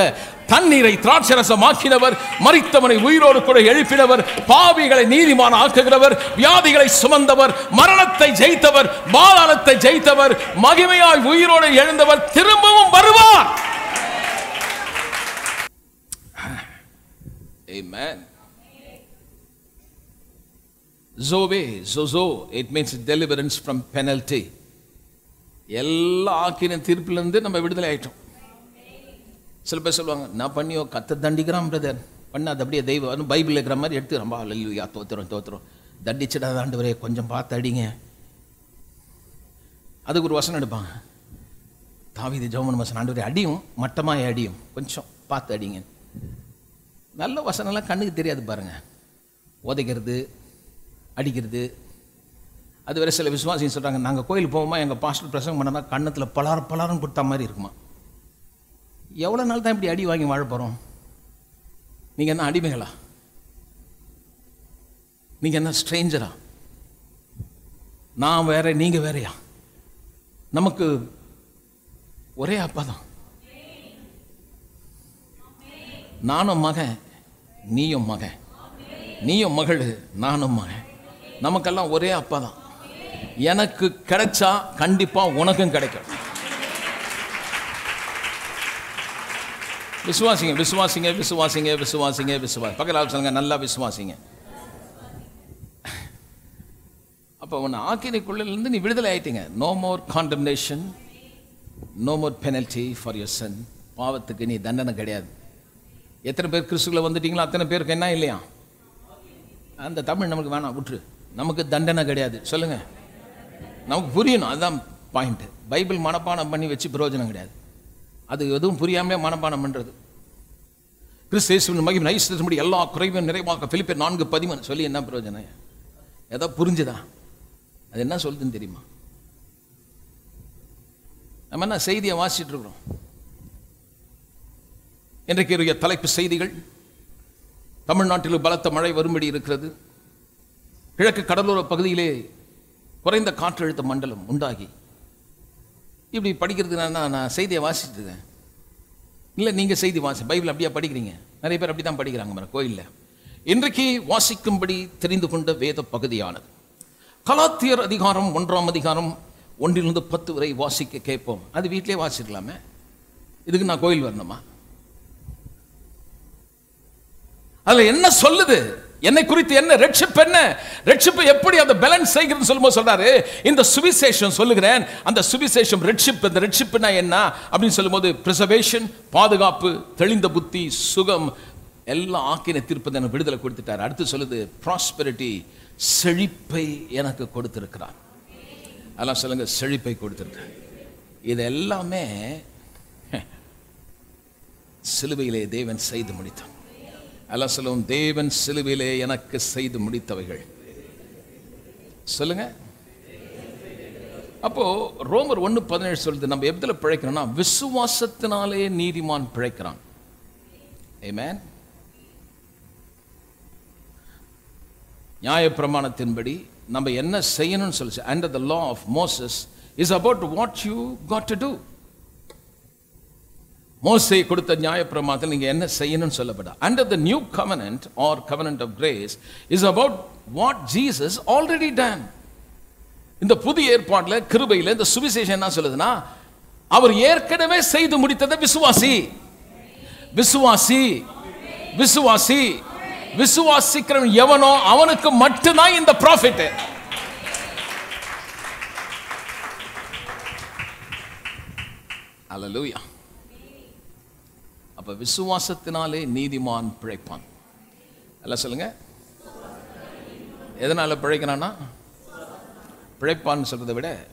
தண்ணீரை திராட்சரசமாக்கினவர் மறித்தவனை உயிரோடு கூட எழுப்பினவர் பாவிகளை நீதிமான ஆக்குகிறவர் வியாதிகளை சுமந்தவர் மரணத்தை ஜெயித்தவர் பாதாளத்தை ஜெயித்தவர் மகிமையாய் உயிரோடு எழுந்தவர் திரும்பவும் வருவார் Amen. Zoe, Zozo, it means deliverance from penalty. எல்லா ஆக்கின தீர்ப்பிலிருந்து நம்ம விடுதலை ஆயிட்டோம். சில பேர் சொல்லுவாங்க நான் பண்ணியோ கத்த தண்டிக்கிறான் பிரதர் பண்ண அது அப்படியே தெய்வம். அதுவும் பைபிள் இருக்கிற மாதிரி எடுத்து ரொம்ப அல்லா தோத்துறோம் தோத்துறோம். தண்டிச்சிடாத ஆண்டவரே கொஞ்சம் பார்த்து அடிங்க. அதுக்கு ஒரு வசனம் எடுப்பாங்க. தாவிதி ஜோமன் வசனம் ஆண்டவரே அடியும் மட்டமாக அடியும். கொஞ்சம் பார்த்து அடிங்க. நல்ல வசனம்லாம் கண்ணுக்கு தெரியாது பாருங்க. உதைக்கிறது அடிக்கிறது அது வேற சில விசுவாசிங்க சொல்றாங்க நாங்கள் கோயில் போவோமா எங்கள் பாஸ்டர் பிரசங்கம் பண்ணனா கண்ணத்தில் பலார பலாரம் கொடுத்த மாதிரி இருக்குமா? எவ்வளோ நாள் தான் இப்படி அடி வாங்கி வாழ போகிறோம் நீங்கள் என்ன அடிமைகளா? நீங்கள் என்ன ஸ்ட்ரேஞ்சரா நான் வேற நீங்கள் வேறயா? நமக்கு ஒரே அப்பா தான். நானும் மகன் நீயும் மகன். நீயும் மகள் நானும் மகன். நமக்கெல்லாம் ஒரே அப்பா தான். எனக்கு கிடைச்சா கண்டிப்பா உனக்கும் கிடைக்கும். விசுவாசிங்க விசுவாசிங்க விசுவாசிங்க விசுவாசிங்க விசுவாசி பக்கத்தில் சொல்லுங்க நல்லா விசுவாசிங்க. அப்போ உன்னை ஆக்கினைக்குள்ளிலிருந்து நீ விடுதலை ஆயிட்டீங்க. No more condemnation no more penalty for your sin பாவத்துக்கு நீ தண்டனை கிடையாது. எத்தனை பேர் கிறிஸ்துக்குள்ள வந்துட்டீங்களோ அத்தனை பேருக்கு என்ன இல்லையா? அந்த தமிழ் நமக்கு வேணாம் விட்டுரு. நமக்கு தண்டனை கிடையாது. சொல்லுங்கள் நமக்கு புரியணும். அதுதான் பாயிண்ட்டு பைபிள் மனப்பாடம் பண்ணி வச்சு பிரயோஜனம் கிடையாது. அது எதுவும் புரியாமலே மனப்பாடம் பண்றது. கிறிஸ்து இயேசுவின் மகிமை நைஸ்தபடி எல்லா குறைவும் நிறைவாக பிலிப்பியர் நான்கு பதிமன் சொல்லி என்ன பிரயோஜனம்? ஏதோ புரிஞ்சுதா? அது என்ன சொல்லுதுன்னு தெரியுமா? நம்ம என்ன செய்தியை வாசிச்சுட்டு இருக்கிறோம்? இன்றைக்கு இருக்கிற தலைப்பு செய்திகள். தமிழ்நாட்டில் பலத்த மழை வரும்படி இருக்கிறது. கிழக்கு கடலோர பகுதியிலே குறைந்த காற்றழுத்த மண்டலம் உண்டாகி. இப்படி படிக்கிறது நான் நான் செய்தியை வாசிச்சுட்டு இருக்கேன் இல்லை நீங்கள் செய்தி வாசி பைபிள் அப்படியே படிக்கிறீங்க? நிறைய பேர் அப்படி தான் படிக்கிறாங்க மேடம் கோயிலில். இன்றைக்கு வாசிக்கும்படி தெரிந்து கொண்ட வேத பகுதியானது. கலாத்தியர் அதிகாரம் ஒன்றாம் அதிகாரம் ஒன்றிலிருந்து பத்து வரை வாசிக்க கேட்போம். அது வீட்டிலே வாசிக்கலாமே? இதுக்கு நான் கோயில் வரணுமா? அதில் என்ன சொல்லுது? என்னை குறித்து என்ன ரட்சிப்பு என்ன? ரட்சிப்பு எப்படி அந்த பேலன்ஸ் செய்கிறது சொல்லும்போது சொல்றாரு இந்த சுவிசேஷம் சொல்லுகிறேன் அந்த சுவிசேஷம் ரட்சிப்பு இந்த ரட்சிப்புனா என்ன? அப்படின்னு சொல்லும்போது பிரிசர்வேஷன் பாதுகாப்பு தெளிந்த புத்தி சுகம் எல்லாம் ஆக்கினை தீர்ப்பது எனக்கு விடுதலை கொடுத்துட்டார். அடுத்து சொல்லுது ப்ராஸ்பெரிட்டி செழிப்பை எனக்கு கொடுத்திருக்கிறார். அதெல்லாம் சொல்லுங்க செழிப்பை கொடுத்திருக்கிறார். இது எல்லாமே சிலுவையிலே தேவன் செய்து முடித்தான் எல்லாம் தேவன் சிலுவையிலே எனக்கு செய்து முடித்தவைகள். சொல்லுங்க. அப்போ ரோமர் ஒன்று பதினேழு சொல்லுது நம்ம எதில் பிழைக்கிறோம்னா விசுவாசத்தினாலே நீதிமான் பிழைக்கிறான். Amen. நியாயப்பிரமாணத்தின்படி நம்ம என்ன செய்யணும்னு சொல்லிச்சு under the law of Moses is about what you got to do மோசை கொடுத்த நியாயப்பிரமாணத்தில் நீங்க என்ன செய்யணும்னு சொல்லப்படா under the new covenant or covenant of grace is about what Jesus already done இந்த புதிய ஏற்பாட்டில் கிருபையில் இந்த சுவிசேஷம் என்ன சொல்லுதுன்னா அவர் ஏற்கனவே செய்து முடித்ததை விசுவாசி. விசுவாசி. விசுவாசி. விசுவாசிக்கிறவன் எவனோ அவனுக்கு மட்டும்தான் இந்த ப்ராஃபிட் அலலூயா அப்போ விசுவாசத்தினாலே நீதிமான் பிழைப்பான். எல்லாம் சொல்லுங்க. எதனால பிழைக்கிறான்னா? பிழைப்பான்னு சொல்றதை விட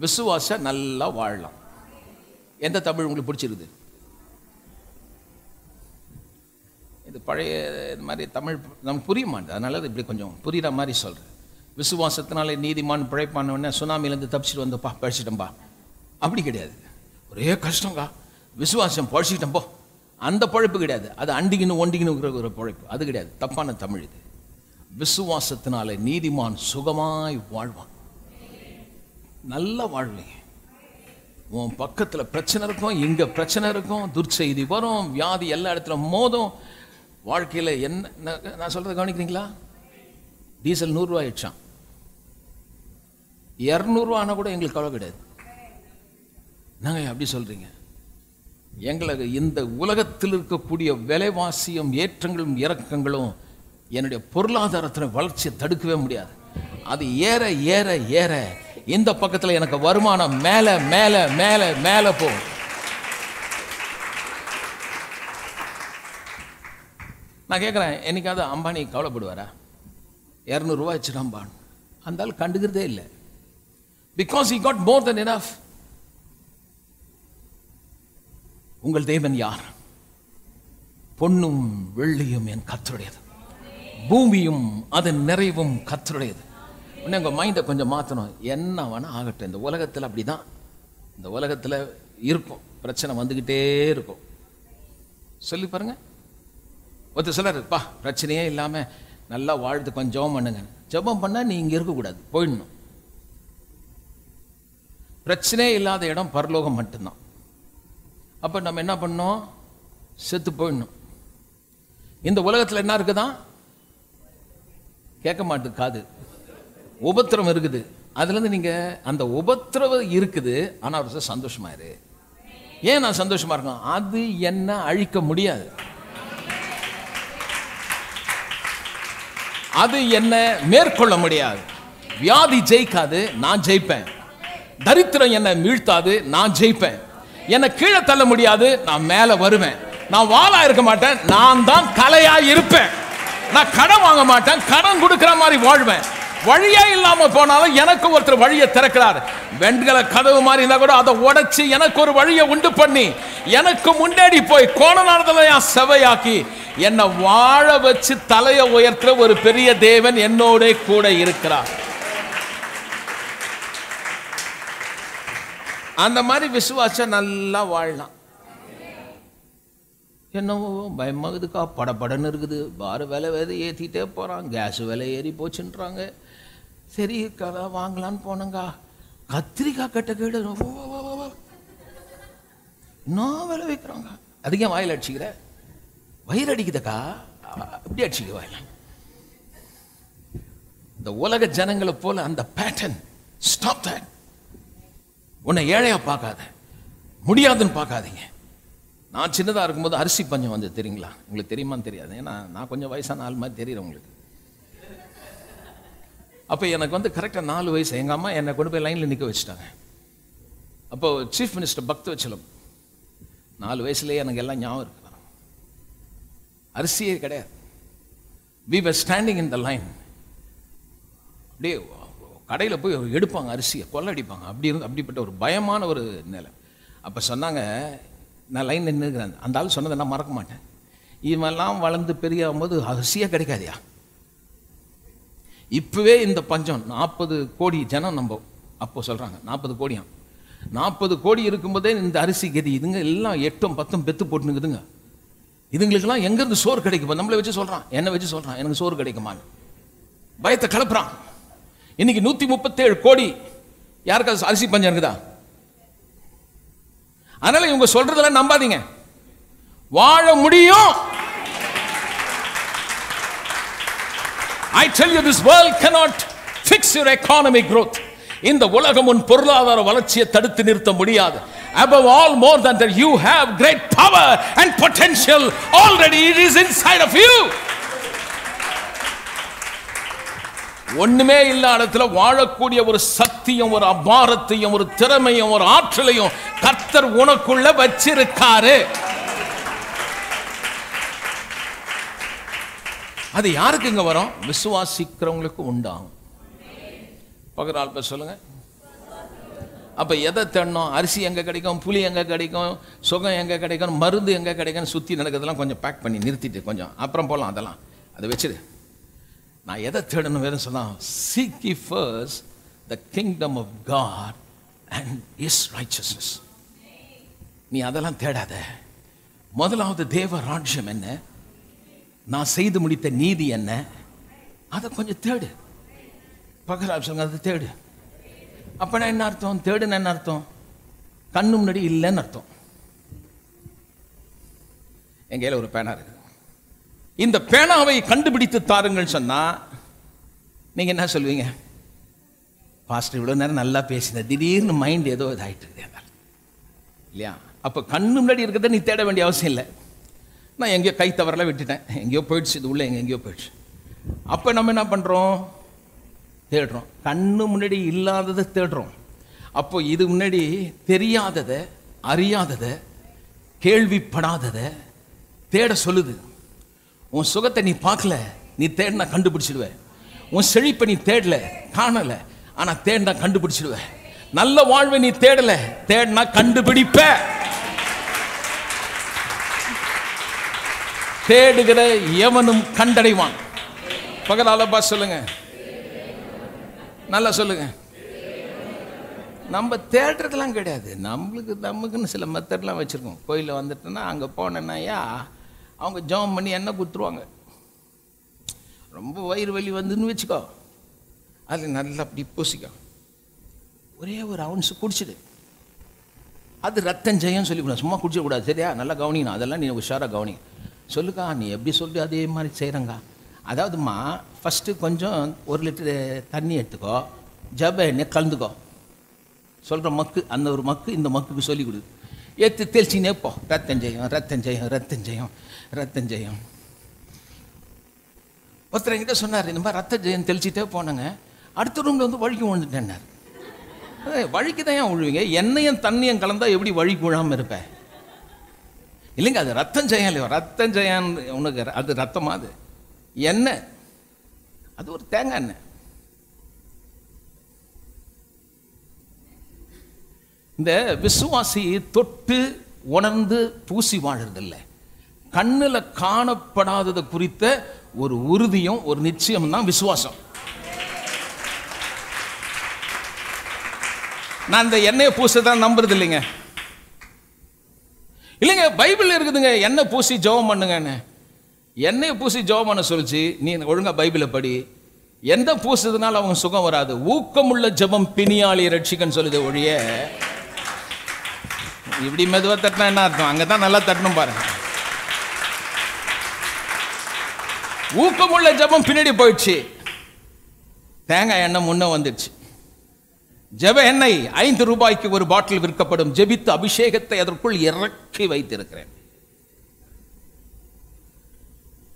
விசுவாச நல்லா வாழலாம். எந்த தமிழ் உங்களுக்கு பிடிச்சிருக்குது இது பழைய இது மாதிரி தமிழ் நமக்கு புரிய மாட்டேது அதனால இப்படி கொஞ்சம் புரியுற மாதிரி சொல்கிறேன் விசுவாசத்தினாலே நீதிமான் பிழைப்பான உடனே சுனாமிலேருந்து தப்பிச்சிட்டு வந்தப்பா பழிச்சிட்டம்பா அப்படி கிடையாது. ஒரே கஷ்டங்கா விசுவாசம் பழிச்சிட்டம்போ அந்த பழைப்பு கிடையாது. அது அண்டிக்கணும் ஒண்டிக்கின்னு ஒரு பழைப்பு. அது கிடையாது. தப்பான தமிழ் இது. விசுவாசத்தினாலே நீதிமான் சுகமாய் வாழ்வான். நல்லா வாழ்வீங்க உன் பக்கத்தில் பிரச்சனை இருக்கும் இங்கே பிரச்சனை இருக்கும் துர்ச்செய்தி வரும் வியாதி எல்லா இடத்துல மோதும். வாழ்க்கையில் என்ன நான் நான் சொல்கிறத கவனிக்கிறீங்களா? டீசல் நூறுரூவா ஆயிடுச்சான் இரநூறுவா ஆனால் கூட எங்களுக்கு கவலை கிடையாது. நாங்கள் அப்படி சொல்கிறீங்க எங்களுக்கு இந்த உலகத்தில் இருக்கக்கூடிய விலைவாசியும் ஏற்றங்களும் இறக்கங்களும் என்னுடைய பொருளாதாரத்தின வளர்ச்சியை தடுக்கவே முடியாது. அது ஏற ஏற ஏற. இந்த பக்கத்தில் எனக்கு வருமானம் மேலே மேலே மேலே மேலே போகும். நான் கேட்குறேன் என்னைக்காவது அம்பானி கவலைப்படுவாரா? இரநூறுவா வச்சுட்டாம்பான் அந்த ஆள் கண்டுக்கிறதே இல்லை. Because he got more than enough உங்கள் தேவன் யார்? பொன்னும் வெள்ளியும் என் கத்தருடையது பூமியும் அதன் நிறைவும் கத்தருடையது இன்னும் உங்கள் மைண்டை கொஞ்சம் மாற்றணும் என்ன வேணால் ஆகட்டும். இந்த உலகத்தில் அப்படிதான். இந்த உலகத்தில் இருக்கும் பிரச்சனை வந்துக்கிட்டே இருக்கும். சொல்லி பாருங்க. ஒருத்தர் சிலர் பா பிரச்சனையே இல்லாமல் நல்லா வாழ்த்து கொஞ்சம் ஜெபம் பண்ணுங்க. ஜெபம் பண்ணால் நீ இங்கே இருக்கக்கூடாது. போயிடணும். பிரச்சனையே இல்லாத இடம் பரலோகம் மட்டும்தான். அப்போ நம்ம என்ன பண்ணோம் செத்து போயிடணும். இந்த உலகத்தில் என்ன இருக்குதான் கேட்க மாட்டுது காது. உபத்திரம் இருக்குது. அதுலேருந்து நீங்கள் அந்த உபத்திரவம் இருக்குது. ஆனால் ஒரு சந்தோஷமாயிரு சந்தோஷமா இரு. ஏன் நான் சந்தோஷமா இருக்கேன் அது என்ன அழிக்க முடியாது. அது என்ன மேற்கொள்ள முடியாது. வியாதி ஜெயிக்காது நான் ஜெயிப்பேன். தரித்திரம் என்னை வீழ்த்தாது நான் ஜெயிப்பேன். என்னை கீழே தள்ள முடியாது நான் மேலே வருவேன். நான் வாளா இருக்க மாட்டேன் நான் தான் கலையா இருப்பேன். நான் கடன் வாங்க மாட்டேன் கடன் கொடுக்குற மாதிரி வாழ்வேன். வழியே இல்லாம போனாலும் எனக்கு ஒருத்தர் வழியை திறக்கிறார். வெண்கல கதவு மாதிரி இருந்தா கூட அதை உடைச்சு எனக்கு ஒரு வழியை உண்டு பண்ணி எனக்கு முன்னாடி போய் கோணநாளத்தில் என் செவையாக்கி என்னை வாழ வச்சு தலையை உயர்த்துற ஒரு பெரிய தேவன் என்னோட கூட இருக்கிறார். அந்த மாதிரி விசுவாசம் நல்லா வாழலாம். என்னவோ பயமாகுதுக்கா. படபடன்னு இருக்குது. பார் விலை விதை ஏற்றிட்டே போகிறான் கேஸ் விலை ஏறி போச்சுன்றாங்க. சரி கதை வாங்கலான்னு போனங்க கத்திரிக்காய் கட்ட கேடு. இன்னும் விலை வைக்கிறாங்க அதிகம் வாயில் அடிச்சுக்கிற? வயிறு அடிக்குதுக்கா? அப்படி அடிச்சுக்க வாயில். இந்த உலக ஜனங்களை போல அந்த பேட்டர்ன் ஸ்டாப் தட் உன்னை ஏழையாக பார்க்காத. முடியாதுன்னு பார்க்காதீங்க. நான் சின்னதாக இருக்கும்போது அரிசி பஞ்சம் வந்து தெரியுங்களா? உங்களுக்கு தெரியுமான்னு தெரியாது. ஏன்னா நான் கொஞ்சம் வயசான ஆள் மாதிரி தெரியுறேன் உங்களுக்கு. அப்போ எனக்கு வந்து கரெக்டாக நாலு வயசு. எங்கள் அம்மா என்னை கொண்டு போய் லைனில் நிற்க வச்சுட்டாங்க. அப்போ சீஃப் மினிஸ்டர் பக்த வச்சலம் நாலு வயசுலேயே எனக்கு எல்லாம் ஞாபகம் இருக்கு. அரிசியே கிடையாது. We were standing in the line அப்படியே கடையில் போய் எடுப்பாங்க அரிசியை கொள்ளடிப்பாங்க. அப்படி இருந்து அப்படிப்பட்ட ஒரு பயமான ஒரு நிலை. அப்போ சொன்னாங்க நான் லைன் நின்றுக்கிறேன் அந்த ஆள் சொன்னதை நான் மறக்க மாட்டேன். இவெல்லாம் வளர்ந்து பெரிய ஆகும்போது கிடைக்காதியா? இப்போவே இந்த பஞ்சம் நாற்பது கோடி ஜனம் நம்ம அப்போ சொல்றாங்க நாற்பது கோடியாம் நாற்பது கோடி இருக்கும்போதே இந்த அரிசி கதி இதுங்க எல்லாம் எட்டும் பத்தும் பெத்து போட்டுனுக்குதுங்க. இதுங்களுக்கெல்லாம் எங்கேருந்து சோறு கிடைக்கும்? நம்மளை வச்சு சொல்றான் என்னை வச்சு சொல்றான் எனக்கு சோறு கிடைக்குமான்னு. பயத்தை கிளப்புறான் இன்னைக்கு நூற்றி முப்பத்தேழு கோடி யாருக்காவது அரிசி பஞ்சம் இருக்குதா அதனால இவங்க சொல்றதெல்லாம் நம்பாதீங்க வாழ முடியும் I tell you this world cannot fix your economy growth இந்த உலகம் உன் பொருளாதார வளர்ச்சியை தடுத்து நிறுத்த முடியாது above all more than that you have great power and potential already it is inside of you ஒண்ணுமே இல்லாத இடத்துல வாழக்கூடிய ஒரு சக்தியும் ஒரு அபாரத்தையும் ஒரு திறமையும் ஒரு ஆற்றலையும் கர்த்தர் உனக்குள்ள வச்சிருக்காரு. அது யாருக்கு இங்க வரும்? விசுவாசிக்கிறவங்களுக்கு உண்டாகும். பக்கத்து ஆள் பேர் சொல்லுங்க. அப்ப எதை தேடணும்? அரிசி எங்க கிடைக்கும்? புளி எங்க கிடைக்கும்? சுகம் எங்க கிடைக்கும்? மருந்து எங்க கிடைக்கும் சுத்தி நடக்கிறதெல்லாம் கொஞ்சம் பேக் பண்ணி நிறுத்திட்டு கொஞ்சம். அப்புறம் போகலாம் அதெல்லாம். அதை வச்சிரு. நான் எதை தேடணும் வேறு சொன்னால் seek first the kingdom of of and is his நீ அதெல்லாம் தேடாத. முதலாவது தேவ ராஜ்யம் என்ன? நான் செய்து முடித்த நீதி என்ன? அதை கொஞ்சம் தேடு. பக்கத்தில் சொல்லுங்க அதை தேடு. அப்போனா என்ன அர்த்தம்? தேடுன்னு என்ன அர்த்தம்? கண்ணு முன்னாடி இல்லைன்னு அர்த்தம். என் கையில் ஒரு பேனா இருக்குது. இந்த பேனாவை கண்டுபிடித்து தாருங்கள் சொன்னா நீங்க என்ன சொல்லுவீங்க பாஸ்டர் இவ்வளோ நேரம் நல்லா பேசின திடீர்னு மைண்ட் ஏதோ இதாயிட்டு இருக்கு. இல்லையா? அப்போ கண்ணு முன்னாடி இருக்கிறத நீ தேட வேண்டிய அவசியம் இல்லை. நான் எங்கேயோ கை தவறல விட்டுட்டேன். எங்கேயோ போயிடுச்சு இது உள்ள எங்க எங்கேயோ போயிடுச்சு. அப்போ நம்ம என்ன பண்ணுறோம் தேடுறோம். கண்ணு முன்னாடி இல்லாததை தேடுறோம். அப்போ இது முன்னாடி தெரியாததை அறியாததை கேள்விப்படாததை தேட சொல்லுது. உன் சுகத்தை நீ பார்க்கல நீ தேடினா கண்டுபிடிச்சிடுவ உன் செழிப்பை நீ தேடல காணல ஆனா தேடினா கண்டுபிடிச்சிடுவ நல்ல வாழ்வை நீ தேடல தேடினா கண்டுபிடிப்ப. தேடுகிற எவனும் கண்டடைவான். பகலாலப்பா சொல்லுங்க. நல்லா சொல்லுங்க. நம்ம தேடுறதுலாம் கிடையாது. நம்மளுக்கு நமக்குன்னு சில மெத்தட்லாம் வச்சுருக்கோம். கோயிலில் வந்துட்டோன்னா அங்கே போனேன்னாயா அவங்க ஜெபம் பண்ணி எண்ணெய் குத்துருவாங்க. ரொம்ப வயிறு வலி வந்துன்னு வச்சுக்கோ. அது நல்லா அப்படி பூசிக்கோ. ஒரே ஒரு அவுன்ஸ் குடிச்சிடு. அது ரத்தம் ஜெயம் சொல்லிவிடும் சும்மா குடிச்சிடக்கூடாது சரியா? நல்லா கவனிக்கணும். அதெல்லாம் நீ உஷாராக கவனி சொல்லுக்கா நீ எப்படி சொல்லி அதே மாதிரி செய்கிறங்க அதாவதுமா ஃபஸ்ட்டு கொஞ்சம் ஒரு லிட்டரு தண்ணி எடுத்துக்கோ. ஜப எண்ணெய் கலந்துக்கோ. சொல்கிற மக்கு அந்த ஒரு மக்கு இந்த மக்குக்கு சொல்லி கொடு. எத்து தெளிச்சினே போ ரத்தம் ஜெயம் ரத்தம் ஜெயம் ரத்தம் ஜெயம் ரத்தம் ஜெயம். ஒருத்தர் என்கிட்ட சொன்னார் இந்த மாதிரி ரத்த ஜெயம் தெளிச்சிட்டே போனாங்க. அடுத்த ரூமில் வந்து வழுக்கி விழுந்துட்டேன்னார். வழுக்கி தான் ஏன் விழுவீங்க? எண்ணெயும் தண்ணியும் கலந்தால் எப்படி வழுக்கி விழாமல் இருப்பேன் இல்லைங்க அது ரத்தம் ஜெயம் இல்லையோ? ரத்தம் ஜெயம் உனக்கு அது ரத்தமா அது? எண்ணெய். அது ஒரு தேங்காய் எண்ணெய். இந்த விசுவாசி தொட்டு உணர்ந்து பூசி வாழறதில்லை. கண்ணுல காணப்படாதது குறித்த ஒரு உறுதியும் ஒரு நிச்சயம் தான் விசுவாசம். நான் இந்த எண்ணெயை பூசதான் நம்புறது இல்லைங்க. இல்லைங்க பைபிள் இருக்குதுங்க எண்ணெய் பூசி ஜெபம் பண்ணுங்கன்னு. எண்ணெயை பூசி ஜெபம் பண்ண சொல்லிச்சு நீ ஒழுங்கா பைபிளை படி. எந்த பூசுறதுனால அவங்க சுகம் வராது. ஊக்கமுள்ள ஜெபம் பிணியாளி ரட்சிக்கன்னு சொல்லுது ஒழிய இப்படி மெதுவா தட்டினா என்ன அர்த்தம்? அங்கே தான் நல்லா தட்டணும் பாருங்க ஊக்கமுள்ள ஜெபம் பின்னாடி போயிடுச்சு. தேங்காய் எண்ணெய் முன்ன வந்துடுச்சு. ஜெப எண்ணெய் ஐந்து ரூபாய்க்கு ஒரு பாட்டில் விற்கப்படும். ஜெபித்து அபிஷேகத்தை அதற்குள் இறக்கி வைத்திருக்கிறேன்.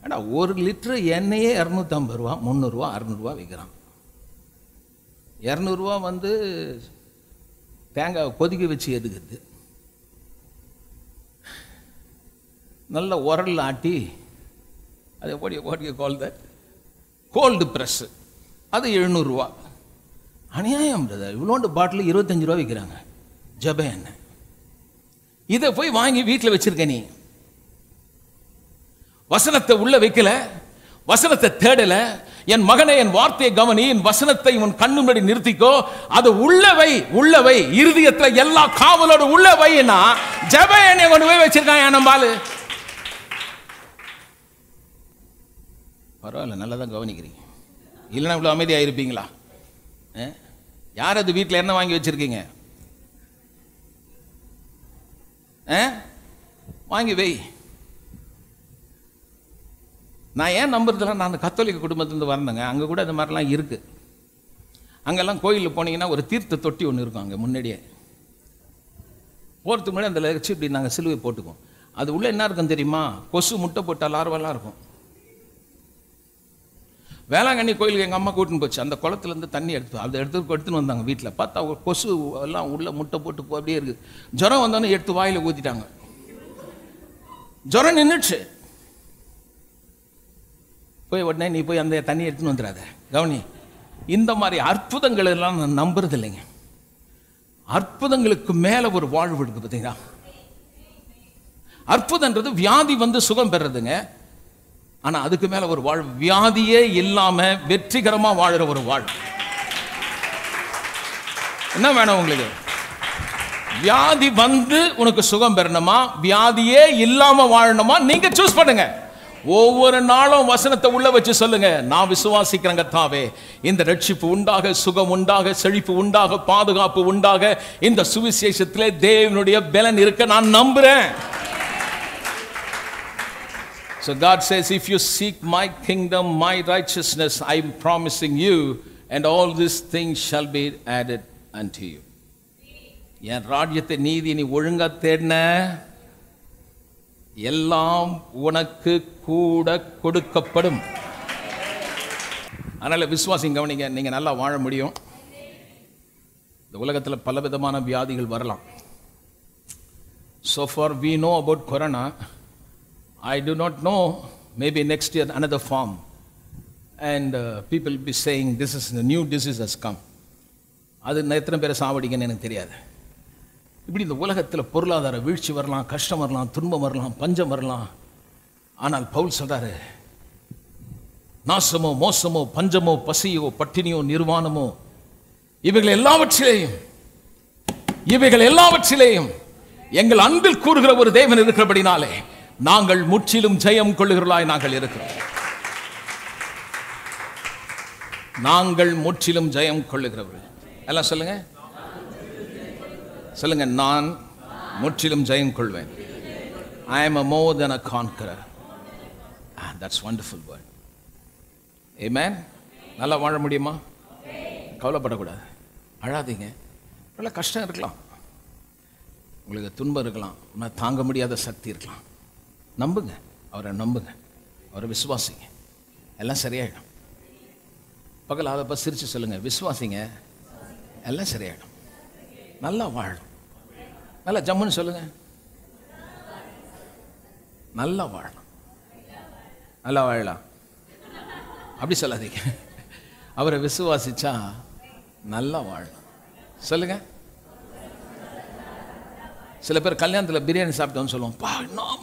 ஏடா ஒரு லிட்டர் எண்ணெயே இரநூத்தம்பது ரூபா முந்நூறுரூவா அறநூறுவா விற்கிறான் இரநூறுவா வந்து தேங்காய் கொதிக்க வச்சு எதுக்குது? நல்ல உரல் ஆட்டி அது எப்படி you- gold the gold price அது எழுநூறுரூவா அநியாயம் பிரதர் இவ்வளோண்டு பாட்டில் இருபத்தஞ்சு ரூபா விற்கிறாங்க ஜப எண்ணெய் இதை போய் வாங்கி வீட்டில் வச்சிருக்க நீ. வசனத்தை உள்ள வைக்கல. வசனத்தை தேடல. என் மகனை என் வார்த்தையை கவனி. என் வசனத்தை உன் கண்ணு முன்னாடி நிறுத்திக்கோ. அது உள்ளவை உள்ளவை இருதயத்தில் எல்லா காவலோட உள்ள ஜப எண்ணெய் கொண்டு போய் வச்சிருக்கான் என் பாலு. பரவாயில்ல நல்லா தான் கவனிக்கிறீங்க. இல்லைன்னா இவ்வளோ அமைதியாக இருப்பீங்களா ஆ? யார் அது வீட்டில் என்ன வாங்கி வச்சிருக்கீங்க? ஆ? வாங்கி வை. நான் ஏன் நம்புறதுல நான் கத்தோலிக்க குடும்பத்துலேருந்து வந்தேங்க. அங்கே கூட இந்த மாதிரிலாம் இருக்குது அங்கெல்லாம் கோயிலில் போனீங்கன்னா ஒரு தீர்த்த தொட்டி ஒன்று இருக்கும் அங்கே முன்னாடியே. போகிறதுக்கு முன்னாடி அந்த லட்சி இப்படி நாங்கள் சிலுவை போட்டுக்குவோம். அது உள்ளே என்ன இருக்கும் தெரியுமா? கொசு முட்டை போட்டால் லார்வெல்லாம் இருக்கும். வேளாங்கண்ணி கோயிலுக்கு எங்கள் அம்மா கூட்டின்னு போச்சு. அந்த குளத்துலேருந்து தண்ணி எடுத்து அதை எடுத்து எடுத்துன்னு வந்தாங்க வீட்டில் பார்த்தா அவங்க கொசு எல்லாம் உள்ள முட்டை போட்டு போ- அப்படியே இருக்குது ஜுரம் வந்தோன்னே எடுத்து வாயில் ஊற்றிட்டாங்க ஜுரம் நின்றுச்சு போய் உடனே நீ போய் அந்த தண்ணி எடுத்துன்னு வந்துடாத. கவனி இந்த மாதிரி அற்புதங்கள் எல்லாம் நான் நம்புறது இல்லைங்க அற்புதங்களுக்கு மேல ஒரு வாழ்வு இருக்கு பார்த்தீங்களா? அற்புதன்றது வியாதி வந்து சுகம் பெறுறதுங்க ஆனா அதுக்கு மேல ஒரு வாழ் வியாதியே இல்லாம வெற்றிகரமா வாழ்கிற ஒரு வாழ். என்ன வேணும் உங்களுக்கு? வியாதி வந்து உனக்கு சுகம் பெறணுமா? வியாதியே இல்லாம வாழணுமா? நீங்க சூஸ் பண்ணுங்க. ஒவ்வொரு நாளும் வசனத்தை உள்ள வச்சு சொல்லுங்க. நான் விசுவாசிக்கிறேங்க தாவே இந்த ரட்சிப்பு உண்டாக சுகம் உண்டாக செழிப்பு உண்டாக பாதுகாப்பு உண்டாக இந்த சுவிசேஷத்திலே தேவனுடைய பலன் இருக்க நான் நம்புறேன். So God says, if you seek my kingdom, my righteousness, I'm promising you, and all these things shall be added unto you. என் ராஜ்யத்தை நீதி நீ ஒழுங்கா தேடின எல்லாம் உனக்கு கூட கொடுக்கப்படும் அதனால விசுவாசம் கவனிங்க நீங்கள் நல்லா வாழ முடியும் இந்த உலகத்தில் பல விதமான வியாதிகள் வரலாம் so far we know about corona I do not know, maybe next year another form. And uh, people will be saying, this is a new disease has come. அது நான் எத்தனை பேரை சாவடிங்கன்னு எனக்கு தெரியாது இப்படி இந்த உலகத்தில் பொருளாதார வீழ்ச்சி வரலாம் கஷ்டம் வரலாம் துன்பம் வரலாம் பஞ்சம் வரலாம் ஆனால் பவுல் சொல்றாரு நாசமோ மோசமோ பஞ்சமோ பசியோ பட்டினியோ நிர்வாணமோ இவைகள் எல்லாவற்றிலேயும் இவைகள் எல்லாவற்றிலேயும் எங்கள் அன்பில் கூறுகிற ஒரு தேவன் இருக்கிறபடினாலே நாங்கள் முற்றிலும் ஜெயம் கொள்ளுகிறவர்களாய் நாங்கள் இருக்கிறோம். நாங்கள் முற்றிலும் ஜெயம் கொள்ளுகிறவர்கள். எல்லாம் சொல்லுங்க. சொல்லுங்க நான் முற்றிலும் ஜெயம் கொள்வேன். I am a more than a conqueror that's wonderful word amen நல்லா வாழ முடியுமா? கவலைப்படக்கூடாது. அழாதீங்க. நல்ல கஷ்டம் இருக்கலாம். உங்களுக்கு துன்பம் இருக்கலாம். தாங்க முடியாத சக்தி இருக்கலாம். நம்புங்க அவரை நம்புங்க அவரை விசுவாசிங்க. எல்லாம் சரியாயிடும். பகல் அதை சிரித்து சிரிச்சு சொல்லுங்க விசுவாசிங்க எல்லாம் சரியாயிடும். நல்லா வாழும். நல்லா ஜம்முன்னு சொல்லுங்க. நல்லா வாழலாம் நல்லா வாழலாம். அப்படி சொல்லாதீங்க. அவரை விசுவாசிச்சா நல்லா வாழலாம். சொல்லுங்க. சில பேர் கல்யாணத்தில் பிரியாணி சாப்பிட்டோன்னு சொல்லுவோம். பா இன்னும்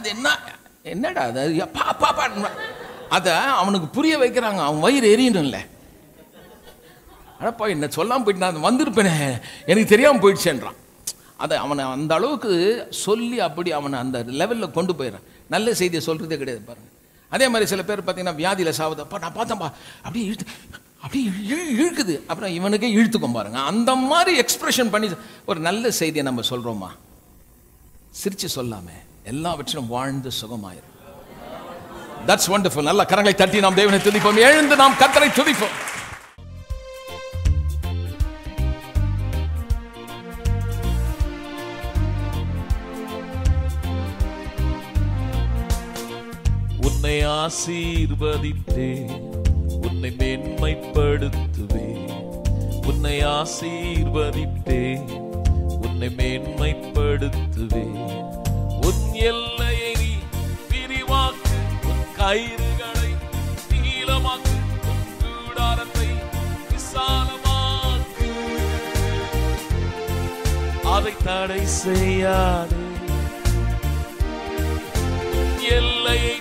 அது என்ன என்னடா அது? பா பா பா. அதை அவனுக்கு புரிய வைக்கிறாங்க. அவன் வயிறு எரியணும்ல அடப்பா என்ன சொல்லாமல் போயிட்டு நான் வந்திருப்பேனே. எனக்கு தெரியாமல் போயிடுச்சேன்றான். அதை அவனை அந்த அளவுக்கு சொல்லி அப்படி அவனை அந்த லெவலில் கொண்டு போயிடுறான். நல்ல செய்தியை சொல்கிறதே கிடையாது பாருங்க. அதே மாதிரி சில பேர் பார்த்தீங்கன்னா வியாதியில் சாவுதப்பா நான் பார்த்தேன்ப்பா அப்படியே இழுத்து அப்படியே இழு- இழுக்குது. அப்புறம் இவனுக்கே இழுத்துக்கும் பாருங்க. அந்த மாதிரி எக்ஸ்பிரஷன் பண்ணி ஒரு நல்ல செய்தியை நம்ம சொல்கிறோமா சிரிச்சு சொல்லாமல் எல்லாவற்றிலும் வாழ்ந்து சுகமாயிரும். தட்ஸ் ஒண்டர்ஃபுல் நல்ல கரங்களை தட்டி நாம் தேவனை துதிப்போம். எழுந்து நாம் கத்தரை துதிப்போம். உன்னை ஆசீர்வதித்தே உன்னை மேன்மைப்படுத்துவே உன்னை ஆசீர்வதித்தே உன்னை மேன்மைப்படுத்துவே உன் எல்லையை நீ விரிவாக்கு கயிறுகளை நீளமாக்கு உன் கூடாரத்தை விசாலமாக்கு. அதை தடை செய்யாது. உன் எல்லையை